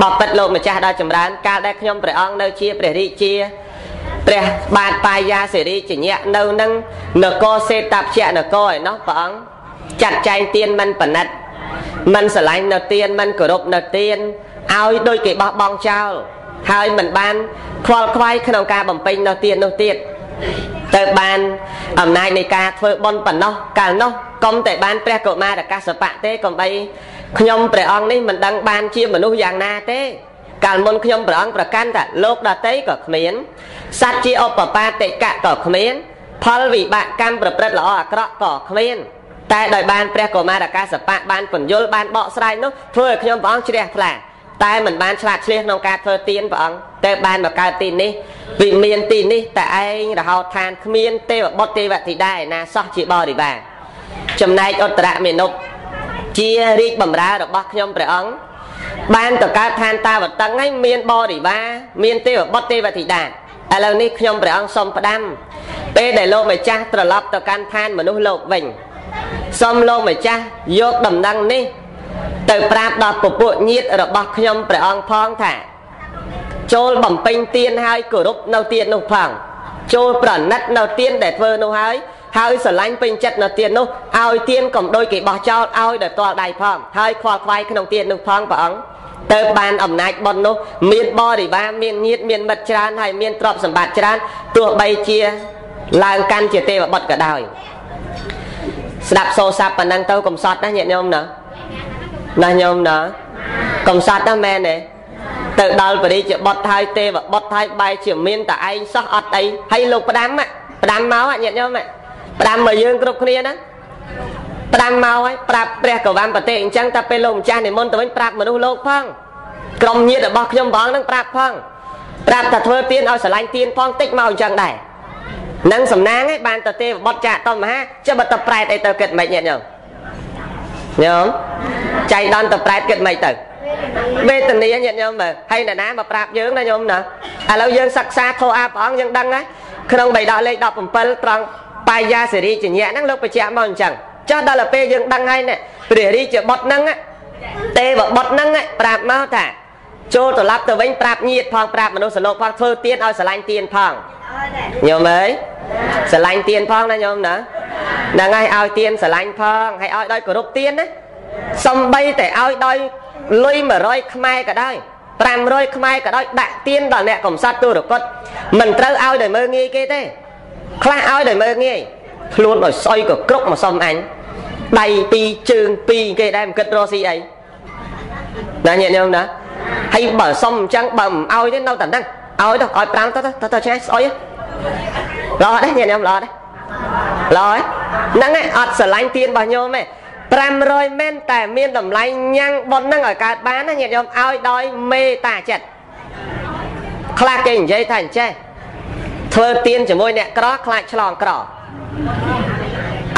បបិទ្ធលោកម្ចាស់ដ៏ចម្រើនកាលដែលខ្ញុំព្រះអង្គនៅជាព្រះរាជាព្រះបាទបាយាសិរីជញ្ញៈនៅនឹងនគរសេតព្យនគរឯណោះព្រះអង្គចាត់ចែងទានមិនបណិតមិនស្រឡាញ់នៅទានមិនគោរពនៅទានឲ្យដូចគេបោះបង់ចោលហើយមិនបានខ្វល់ខ្វាយក្នុងការបំពេញនៅទាននោះទៀតទៅបានអំណាចនៃការធ្វើបន់ប៉ុណ្ណោះកាលនោះកុំតែបានព្រះកុមារកសបៈទេកុំបី ខ្ញុំព្រះអង្គនេះមិនដឹងបានជាមនុស្សយ៉ាងណាទេ កាលមុនខ្ញុំព្រះអង្គប្រកាន់ថាលោកដតីក៏គ្មានសត្វជាឧបបាទិកៈក៏គ្មាន ផលវិបាកកម្មប្រព្រឹត្តល្អអាក្រក់ក៏គ្មានតែដោយបានព្រះកុមារកាសបៈបានពន្យល់បានបកស្រាយនោះធ្វើឲ្យខ្ញុំព្រះអង្គជ្រះថ្លាតែមិនបានឆ្លាតឆ្លៀសក្នុងការធ្វើទានព្រះអង្គតែបានមកកើតទីនេះវិមានទីនេះតែឯងរហោឋានគ្មានទេវបុត្រទេវធីតាឯណាសោះជាបរិវារចំណែកឧត្តរមេនុប ជារាជបំរើរបស់ខ្ញុំព្រះអង្គបានទៅកើតឋានតាវតឹងហើយមានបរិវារមានទេវបុត្រទេវធីតាឥឡូវនេះខ្ញុំព្រះអង្គសូមផ្ដាំពេលដែលលោកម្ចាស់ត្រឡប់ទៅកាន់ឋានមនុស្សលោកវិញសូមលោកម្ចាស់យកដំណឹងនេះទៅប្រាប់ដល់ពពួកញាតិរបស់ខ្ញុំព្រះអង្គផងថាចូលបំពេញទានហើយគោរពនៅទាននោះផងចូលប្រណិតនៅទានដែលធ្វើនោះហើយ ហើយស្រឡាញ់ពេញចិត្តនៅទាននោះឲ្យទានកំដូចគេបោះចោលឲ្យដោយតលដៃផងហើយខ្វល់ខ្វាយក្នុងទាននោះផងព្រះអង្គទៅបានអំណាចប៉ុននោះមានបរិវារមានញាតិមានមិត្តច្រើនហើយមានទ្រព្យសម្បត្តិច្រើនទោះបីជាឡើងកាន់ជាទេវបុត្រក៏ដោយស្ដាប់សូរស័ព្ទប៉ុណ្ណឹងទៅកំសត់ណាញាតិញោមណាណាញោមណាកំសត់ណាមែនទេទៅដល់បរិជាបុត្រហើយទេវបុត្រហើយបែរជាមានតែឯងសោះអត់អីហើយលោកផ្ដាំផ្ដាំមកញាតិញោម ផ្ដាំមកយើងគ្រប់គ្នាណាផ្ដាំមកហើយប្រាប់ព្រះកវ៉ាំប្រទេសអញ្ចឹងតែពេលលោកម្ចាស់និមន្តទៅវិញប្រាប់មនុស្សលោកផងក្រុមញាតិរបស់ខ្ញុំបងនឹងប្រាប់ផងប្រាប់ថាធ្វើទៀនឲ្យស្រឡាញ់ទៀនផងតិចមកអញ្ចឹងដែរនឹងសំណាងឯងបានទៅទេវបុត្រចាក់តមហាចាំបើទៅប្រែតអីទៅគិតមិនញាតិញោមញោមចៃដន្យទៅប្រែតគិតមិនទៅវេទនាញាតិញោមមើលហើយអ្នកណាមកប្រាប់យើងណាញោមណាឥឡូវយើងសិក្សាធម៌អាព្រះអង្គយើងដឹងណាក្នុងបៃដកលេខ17ត្រង់ បាយាសេរីជញ្ញៈហ្នឹងលោកបញ្ជាក់មកអញ្ចឹងចុះដល់ទៅពេលយើងដឹងហើយនេះព្រះរាជបុត្រហ្នឹងទេវបុត្រហ្នឹងប្រាប់មកថាចូលត្រឡប់ទៅវិញប្រាប់ញាតផងប្រាប់មនុស្សលោកផងធ្វើទៀនឲ្យស្រឡាញ់ទៀនផងញោមអើយស្រឡាញ់ទៀនផងណាញោមណាហ្នឹងហើយឲ្យទៀនស្រឡាញ់ផងហើយឲ្យដោយគោរពទៀនណាសំបីតែឲ្យដោយលុយ100ខ្មែរក៏ដោយ500ខ្មែរក៏ដោយដាក់ទៀនដល់អ្នកកំសត់ទូរកុដមិនត្រូវឲ្យដោយមើងងាយគេទេ ខ្លះឲ្យដោយមើងងាយខ្លួនឲ្យស្អុយក៏គ្រប់មកសុំអញដៃពីរជើងពីរគេដែរមិនគិតរកស៊ីអីណាញាតិញោមណាហើយបើសុំអញ្ចឹងបើមិនឲ្យទេនៅតែហ្នឹងឲ្យទៅឲ្យ5ទៅទៅទៅឆ្ងាយស្អុយឡោះដែរញាតិញោមឡោះដែរឡោះហ្នឹងឯងអត់ស្រឡាញ់ទៀនរបស់ញោមទេ500មែនតែមានតម្លៃញ៉ាំងប៉ុនហ្នឹងឲ្យកើតបានណាញាតិញោមឲ្យដោយមេត្តាចិត្តខ្លះគេនិយាយថាអញ្ចេះ ធ្វើទៀនជាមួយអ្នកក្រខ្លាចឆ្លងក្រ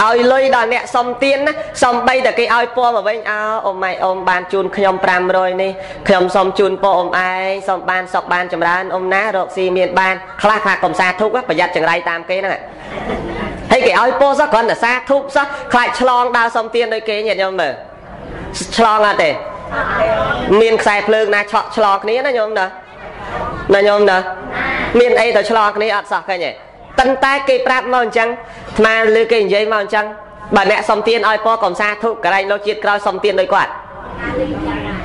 ឲ្យលុយដល់អ្នកសុំទៀនណាសំបីតែគេឲ្យពណ៌មកវិញអើអ៊ំម៉ែអ៊ំបានជូនខ្ញុំ500នេះខ្ញុំសុំជូនពណ៌អ៊ំឯងសុំបានសុកបានចម្រើនអ៊ំណារកស៊ីមានបានខ្លះថាកំសាធុកប្រយ័ត្នចង្រៃតាមគេហ្នឹងហើយគេឲ្យពណ៌សោះគ្រាន់តែសាធុកសោះខ្លាចឆ្លងដើរសុំទៀនដោយគេញាតិញោមមើលឆ្លងអត់ទេមានខ្សែភ្លើងណាឆក់ឆ្លងគ្នាណាញោមណាណាញោមណា មានអីទៅឆ្លងគ្នាអត់សោះឃើញទេប៉ុន្តែគេប្រាប់មកអញ្ចឹងអាត្មាលើគេនិយាយមកអញ្ចឹងបើអ្នកសំទៀនឲ្យពរកំសាធុកន្លែងលោកជាតិក្រោយសំទៀនដោយគាត់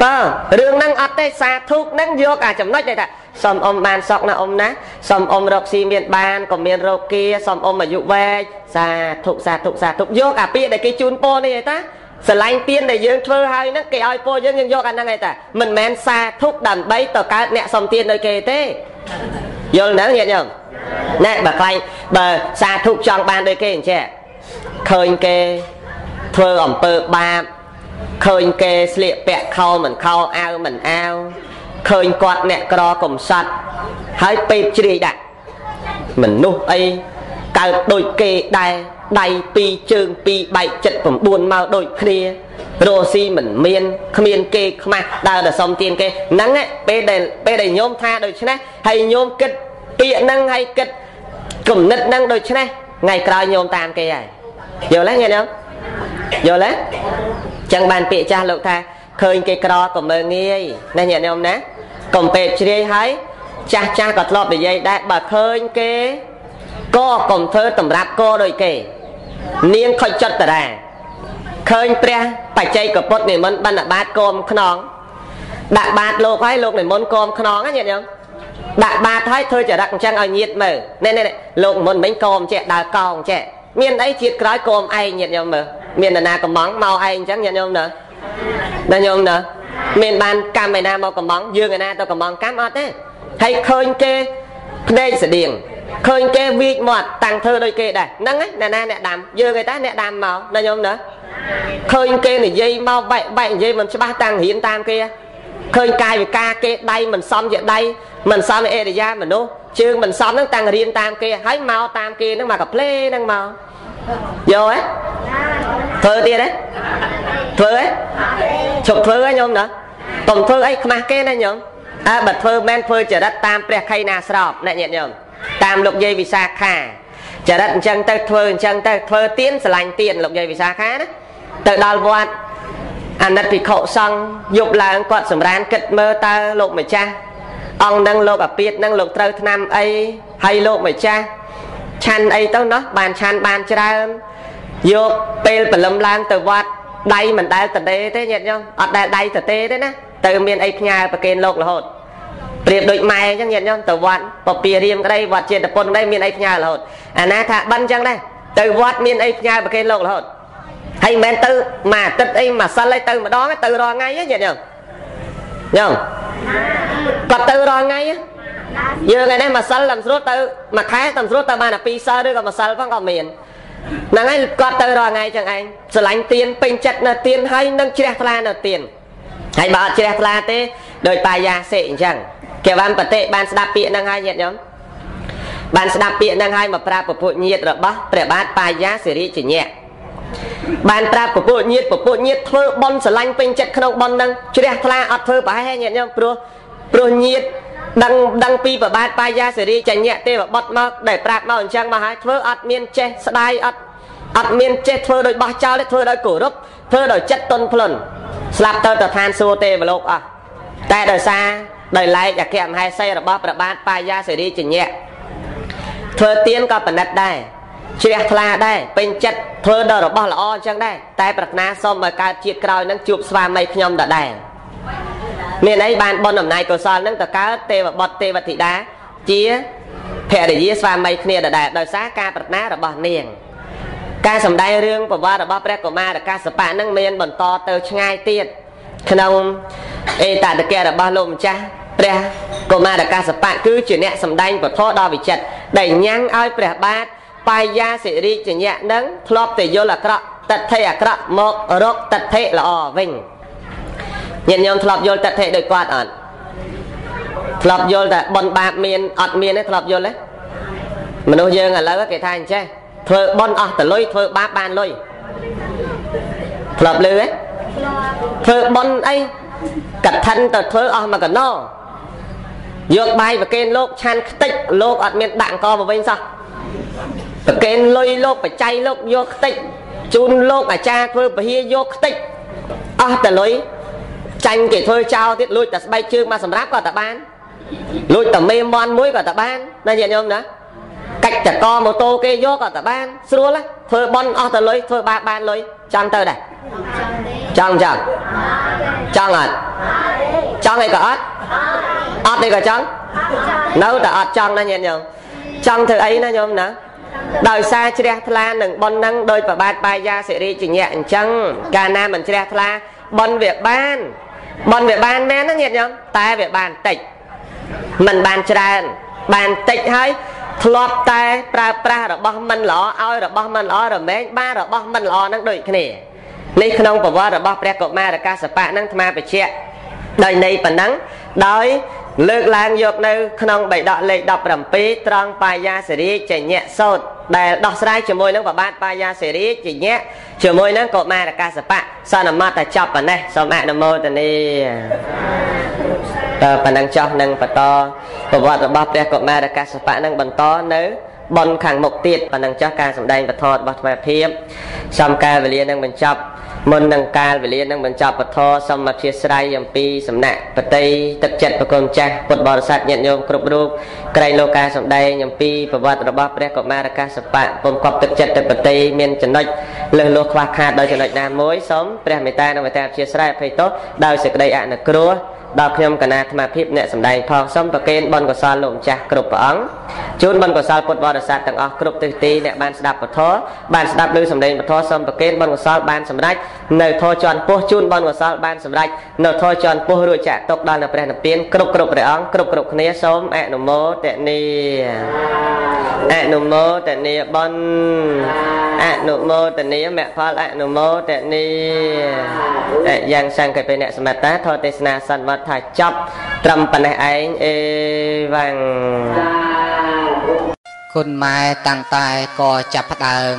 បើរឿងហ្នឹងអត់ទេសាធុកហ្នឹងយកអាចំណុចដែលថាសុំអ៊ំបានសក់ណាអ៊ំណាសុំអ៊ំរកស៊ីមានបានក៏មានរោគាសុំអ៊ំអាយុវែងសាធុកសាធុកសាធុកយកអាពាក្យដែលគេជូនពរនេះឯតាស្រឡាញ់ទៀនដែលយើងធ្វើហើយហ្នឹងគេឲ្យពរយើងយើងយកអាហ្នឹងឯតាមិនមែនសាធុកដើម្បីទៅកើតអ្នកសំទៀនដោយគេទេ យល់ហ្នឹងញាតិញោមណែបើខ្លាញ់បើសាធុចង់បានដូចគេអញ្ចឹងឃើញគេធ្វើអំពើបាបឃើញគេស្លៀកពាក់ខោមិនខោអាវមិនអាវឃើញគាត់អ្នកក្រកំសត់ហើយពេកជ្រាយដាក់មនុស្សអីកើតដូចគេដែរ ដៃពីរជើងពីរបែកចិត្ត9មកដូចគ្នារស់ស៊ីមិនមានគ្មានគេខ្មាស់ដើរតែសុំទានគេហ្នឹងពេលដែលពេលដែលញោមថាដូច្នេះហើយញោមគិតពាក្យហ្នឹងហើយគិតគំនិតហ្នឹងដូច្នេះថ្ងៃក្រោយញោមតាមគេហើយយល់ទេញាតិញោមយល់ទេចឹងបានពាក្យចាស់លោកថាឃើញគេក្រក៏មើងងាយណាញាតិញោមណាកុំពេកជ្រាយហើយចាស់ចាស់ក៏ធ្លាប់និយាយដែរបើឃើញគេក៏កុំធ្វើតម្រាប់កដូចគេ នាងខុចចិត្តតារាឃើញព្រះបច្ចេកពុទ្ធនិមន្តបណ្ឌបាតគមខ្នងដាក់បាតលោកហើយលោកនិមន្តគមខ្នងណាញាតិញោមដាក់បាតហើយធ្វើចរិតអញ្ចឹងឲ្យញាតមើលនេះនេះលោកមុនមិញកោមចេះដើរកោងចេះមានអីជាតិក្រោយកោមឯងញាតញោមមើលមាននរណាកំងមកឯងអញ្ចឹងញាតញោមណាណាញោមណាមានបានកម្មឯណាមកកំងយើងឯណាទៅកំងកម្មអត់ទេហើយឃើញគេភ្នែកស្តៀង ឃើញគេវីកមាត់តាំងធ្វើដូចគេដែរហ្នឹងណាអ្នកណាអ្នកដាំយើងឯតាអ្នកដាំមកណាញោមណាឃើញគេនិយាយមកបែកបែកនិយាយមិនច្បាស់តាំងរៀនតាមគេឃើញកាយវិការគេដៃមិនសមជាដៃមិនសមអេរិយាមនុស្សជើងមិនសមហ្នឹងតាំងរៀនតាមគេហើយមកតាមគេហ្នឹងមកកាផ្លេហ្នឹងមកយកហ៎ធ្វើទៀតហ៎ធ្វើហ៎ជប់ធ្វើហ៎ញោមណាកុំធ្វើអីខ្មាស់គេណាញោមអើបើធ្វើមែនធ្វើចរិតតាមព្រះខៃណាស្របអ្នកញាតិញោម តាមលោកយាយវិសាខាចរិតអញ្ចឹងទៅធ្វើអញ្ចឹងទៅធ្វើទៀនស្រឡាញ់ទៀនលោកយាយវិសាខាណាទៅដល់វត្តអាណិតភិក្ខុសង្ឃយប់ឡើងគាត់សម្រានគិតមើលតើលោកម្ចាស់អង្គនឹងលោកអាពាតនឹងលោកត្រូវឆ្នាំអីហើយលោកម្ចាស់ឆាន់អីទៅណោះបានឆាន់បានច្រើនយកពេលព្រលឹមឡើងទៅវត្តដៃមិនដែលតទេទេញាតិញោមអត់ដែលដៃតទេទេណាទៅមានអីផ្ញើប្រគេនលោករហូត ប្រៀបដូចម៉ែអញ្ចឹងញាតិញោមទៅវត្តពពារៀមក្តីវត្តចេតពុនក្តីមានអីផ្ញើរហូតអាណាថាបិណ្ឌអញ្ចឹងដែរទៅវត្តមានអីផ្ញើប្រគេនលោករហូតហើយមិនមែនទៅមួយអាទិត្យអីមួយសិលអីទៅម្ដងទៅរាល់ថ្ងៃញាតិញោមញោមគាត់ទៅរាល់ថ្ងៃយើងឯនេះមួយសិលតាមស្រួលទៅមួយខែតាមស្រួលទៅបានតែពីរសិលឬក៏មួយសិលផងក៏មានហ្នឹងហើយគាត់ទៅរាល់ថ្ងៃចឹងឯងស្រឡាញ់ទៀនពេញចិត្តនៅទៀនហើយនឹងជ្រះថ្លានៅទៀនហើយបើអត់ជ្រះថ្លាទេដោយបាយាសេអញ្ចឹង គេបានបតិបានស្ដាប់ពាក្យហ្នឹងហើយញាតិញោមបានស្ដាប់ពាក្យហ្នឹងហើយមកប្រាប់ពពុញាតរបស់ព្រះបាទបាយាសិរិជញ្ញៈបានប្រាប់ពពុញាតពពុញាតធ្វើបន់ស្រឡាញ់ពេញចិត្តក្នុងបន់ហ្នឹងជ្រះថ្លាអត់ធ្វើប្រហែលញាតិញោមព្រោះព្រោះញាតដឹងដឹងពីប្របាទបាយាសិរិចញ្ញៈទេវបុត្រមកដែលប្រាប់មកអញ្ចឹងមកហើយធ្វើអត់មានចេះស្ដាយអត់អត់មានចេះធ្វើដោយបោះចោលទេធ្វើដោយគោរពធ្វើដោយចិត្តទន់ភ្លន់ស្លាប់ទៅទៅឋានសួគ៌ទេវលោកអស់តែដោយសារ ដោយឡែកអគ្គមហេសីរបស់ព្រះបាទបាយាសិរីជញ្ញៈធ្វើទៀនក៏បណិតដែរជ្រះថ្លាដែរពេញចិត្តធ្វើដល់របស់ល្អអញ្ចឹងដែរតែប្រាថ្នាសូមឲ្យកើតជាតិក្រោយនឹងជួបស្វាមីខ្ញុំដដែលមានអីបានបនអំណាចកុសលនឹងទៅកើតទេវបុត្រទេវធីតាជាភរិយាស្វាមីគ្នាដដែលដោយសារការប្រាថ្នារបស់នាងការសម្ដែងរឿងប្រវត្តិរបស់ព្រះកុមារកាសបៈនឹងមានបន្តទៅឆ្ងាយទៀតក្នុងអេតតកៈរបស់លោកម្ចាស់ ព្រះកុមារកាសបៈគឺជាអ្នកសម្ដែងពធដ៏វិចិត្រដែលញ៉ាំងឲ្យព្រះបាទបាយាសិរិជញ្ញៈនឹងធ្លាប់តែយល់អាក្រក់តថេអាក្រក់មករកតថេល្អវិញញាតិញោមធ្លាប់យល់តថេដោយគាត់អត់ធ្លាប់យល់តែបនបាបមានអត់មានទេធ្លាប់យល់ទេមនុស្សយើងឥឡូវគេថាអញ្ចេះធ្វើបនអស់តលុយធ្វើបាបបានលុយធ្លាប់លឺទេធ្វើបនអីកឋិនទៅធ្វើអស់មកកណោ យកបាយប្រគេនលោកឆានខ្ទេចលោកអត់មានដាក់អង្គមកវិញសោះប្រគេនលុយលោកបច្ច័យលោកយកខ្ទេចជូនលោកអាចារ្យធ្វើពហិយកខ្ទេចអស់តែលុយចាញ់គេធ្វើចោលទៀតលួចតែស្បែកជើងមកសម្រាប់ក៏តែបានលួចតែមេមន់មួយក៏តែបានណាញាតិញោមណាកាច់តកម៉ូតូគេយកក៏តែបានស្រួលធ្វើបន់អស់តែលុយធ្វើបាបបានលុយចង់ទៅដែរចង់ចង់ចង់អត់ ចង់អីក៏អត់អត់អីក៏ចង់នៅតែអត់ចង់ណាញាតិញោមចង់ធ្វើអីណាញោមណាដោយសារជ្រះថ្លានឹងប៉ុននឹងដោយប្របាទបាយាសិរីជញ្ញៈអញ្ចឹងកាលណាមិនជ្រះថ្លាប៉ុនវាបានប៉ុនវាបានមែនណាញាតិញោមតែវាបានតិចមិនបានច្រើនបានតិចហើយធ្លាប់តែប្រើប្រាស់របស់មិនល្អឲ្យរបស់មិនល្អរមែងបានរបស់មិនល្អនឹងដូចគ្នានេះក្នុងប្រវត្តិរបស់ព្រះកុមារកាសបៈនឹងអាត្មាបញ្ជាក់ ដោយន័យប៉ុណ្ណឹងដោយលើកឡើងយកនៅ ក្នុងបៃដកលេខ17ត្រង់បាយាសេរីចញ្ញៈសោតដែលដោះស្រាយជាមួយនឹងប្របាទបាយាសេរីចញ្ញៈជាមួយនឹងកុមារកាសបៈសន្មតតែចប់ប៉ុណ្ណេះសូមអនុមោទនាតើប៉ុណ្ណឹងចោះនឹងបន្តប្រវត្តិរបស់ព្រះកុមារកាសបៈនឹងបន្តនៅបនខាងមុខទៀតប៉ុណ្ណឹងចោះការសម្ដែងពធរបស់ថ្មភាពសំកាលវេលានឹងបញ្ចប់ មុននឹងកាលវេលានឹងបញ្ចប់ពធសូមអធិស្ឋានអំពីសំណាក់បតីទឹកចិត្តប្រគុណចាស់ពុទ្ធបរិស័ទញាតិញោមគ្រប់រូបក្រែងលោកការសម្ដែងអំពីប្រវត្តិរបស់ព្រះកុមារកាសបៈពុំកប់ទឹកចិត្តទឹកបតីមានចំណុចលើសលោះខ្វះខាតដោយចំណុចណាមួយសូមព្រះមេត្តានិងមេត្តាអធិស្ឋានអភ័យទោសដោយសេចក្តីអនុគ្រោះ ដល់ខ្ញុំកណាអាត្មាភាពអ្នកសម្ដែងផងសូមប្រគេនបុណ្យកុសលលោកម្ចាស់គ្រប់ព្រះអង្គជូនបុណ្យកុសលពុទ្ធបរិស័ទទាំងអស់គ្រប់ទិសទីអ្នកបានស្ដាប់ពធបានស្ដាប់ឮសម្ដែងពធសូមប្រគេនបុណ្យកុសលបានសម្រេចនៅធរជាន់ពោះជូនបុណ្យកុសលបានសម្រេចនៅធរជាន់ពោះរួចចាក់ទុកដល់នៅព្រះនិព្វានគ្រប់គ្រប់ព្រះអង្គគ្រប់គ្រប់គ្នាសូមអនុមោទនាអនុមោទនាបុណ្យអនុមោទនាមគ្គផលអនុមោទនាយ៉ាងសង្កេតពីអ្នកសមត្តាធរទេសនាសន្មតថាចប់ត្រឹមប៉ុណ្ណេះឯងអេវ៉ាំងគុណម៉ែតាំងតែក៏ចាប់ផ្ដើម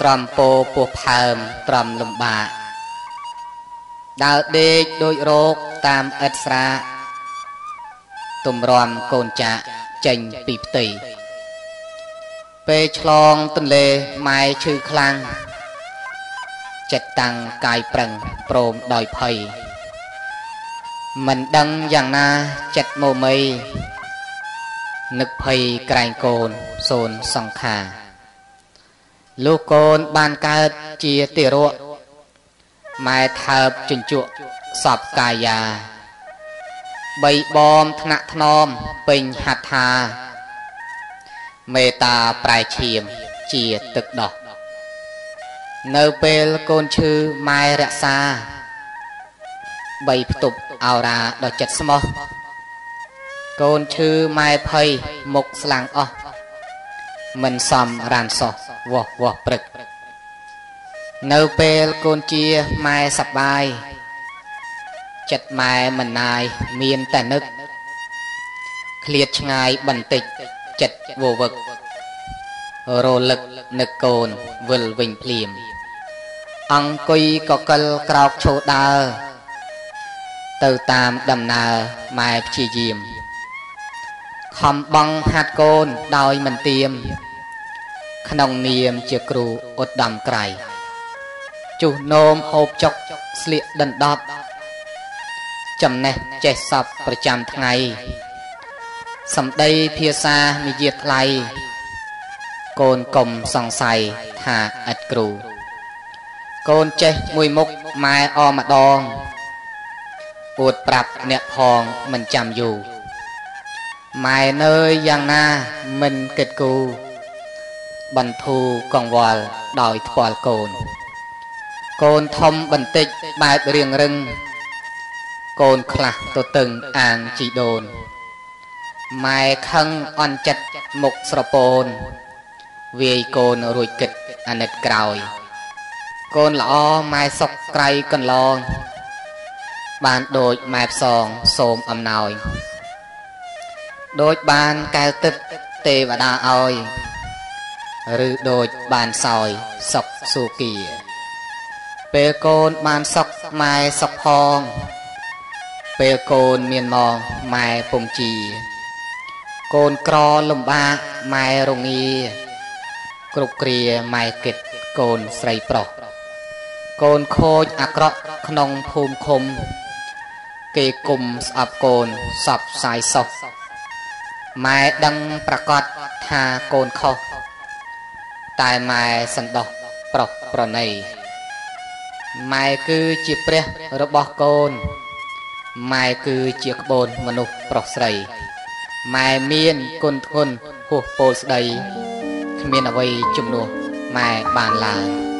ត្រំពោពោះផើមត្រំលំបាកដើរដេកដូចរោគតាមឥតស្រាទំរាំកូនចាក់ចេញពីផ្ទៃពេលឆ្លងទន្លេម៉ែឈឺខ្លាំងចិត្តតាំងកាយប្រឹងព្រមដោយភ័យ មិនដឹងយ៉ាងណាចិត្តមមីនឹកភ័យក្រែងកូនសូនសង្ខាលោកកូនបានកើតជាទារកម៉ែថើបជញ្ជក់សពកាយាបីបំថ្នាក់ថ្នមពេញហត្ថាមេតាប្រែឈាមជាទឹកដោះនៅពេលកូនឈឺម៉ែរក្សា បីផ្ទប់អោរាដល់ចិត្តស្មោះកូនឈឺម៉ែភ័យមុខស្លាំងអស់មិនសមរានសោះវោះវោះព្រឹកនៅពេលកូនជាម៉ែសប្បាយចិត្តម៉ែមិនណាយមានតែនឹកឃ្លាតឆ្ងាយបន្តិចចិត្តវវឹករលឹកនឹកកូនវិលវិញភ្លាមអង្គុយកកិលក្រោកឈោដើរ ទៅតាមដំណើរម៉ែព្យាយាមខំបងហាត់កូនដោយមិនទៀមក្នុងនាមជាគ្រូឧត្តមក្រៃជុះនោមហូបចុកស្លៀកដណ្ដប់ចំណេះចេះសពប្រចាំថ្ងៃសំដីភាសានិយាយថ្លៃកូនកុំសង្ស័យថាឥតគ្រូកូនចេះមួយមុខម៉ែអម្ដង អួតប្រាប់អ្នកផងមិនចាំយូរម៉ែនៅយ៉ាងណាមិនគិតគូបន្ធូរកង្វល់ដោយថ្ពាល់កូនកូនធំបន្តិចបែបរៀងរឹង កូនខ្លះទៅតឹងអាងជីដូនម៉ែខឹងអន់ចិត្តមុខស្រពោនវាយកូនរួចគិតអាណិតក្រោយ កូនល្អម៉ែសុកក្រៃកន្លង បានដូចម៉ែផ្សងសូមអំណោយដូចបានកែវទឹកទេវតាឲ្យឬដូចបានសោយសុកស៊ូគីពេលកូនបានសុកម៉ែសុកផងពេលកូនមានមកម៉ែពងជីកូនក្រលំបាកម៉ែរងាគ្រប់គ្រាម៉ែគិតកូនស្រីប្រុសកូនខូចអាក្រក់ក្នុងភូមិឃុំ គេគុំស្អប់កូនសពផ្សាយសោះម៉ែដឹងប្រកាសថាកូនខុសតែម៉ែសន្តោសប្រុសប្រណីម៉ែគឺជាព្រះរបស់កូនម៉ែគឺជាក្បូនមនុស្សប្រុសស្រីម៉ែមានគុណធនហួសពោលស្ដីគ្មានអ្វីជំនួសម៉ែបានឡើយ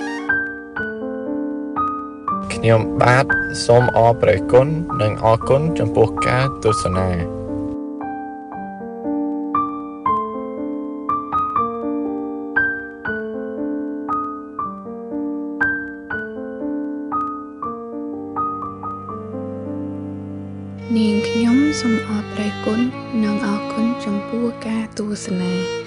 ខ្ញុំបាទសូមអរព្រះគុណនិងអរគុណចំពោះការទស្សនានាងខ្ញុំសូមអរព្រះគុណនិងអរគុណចំពោះការទស្សនា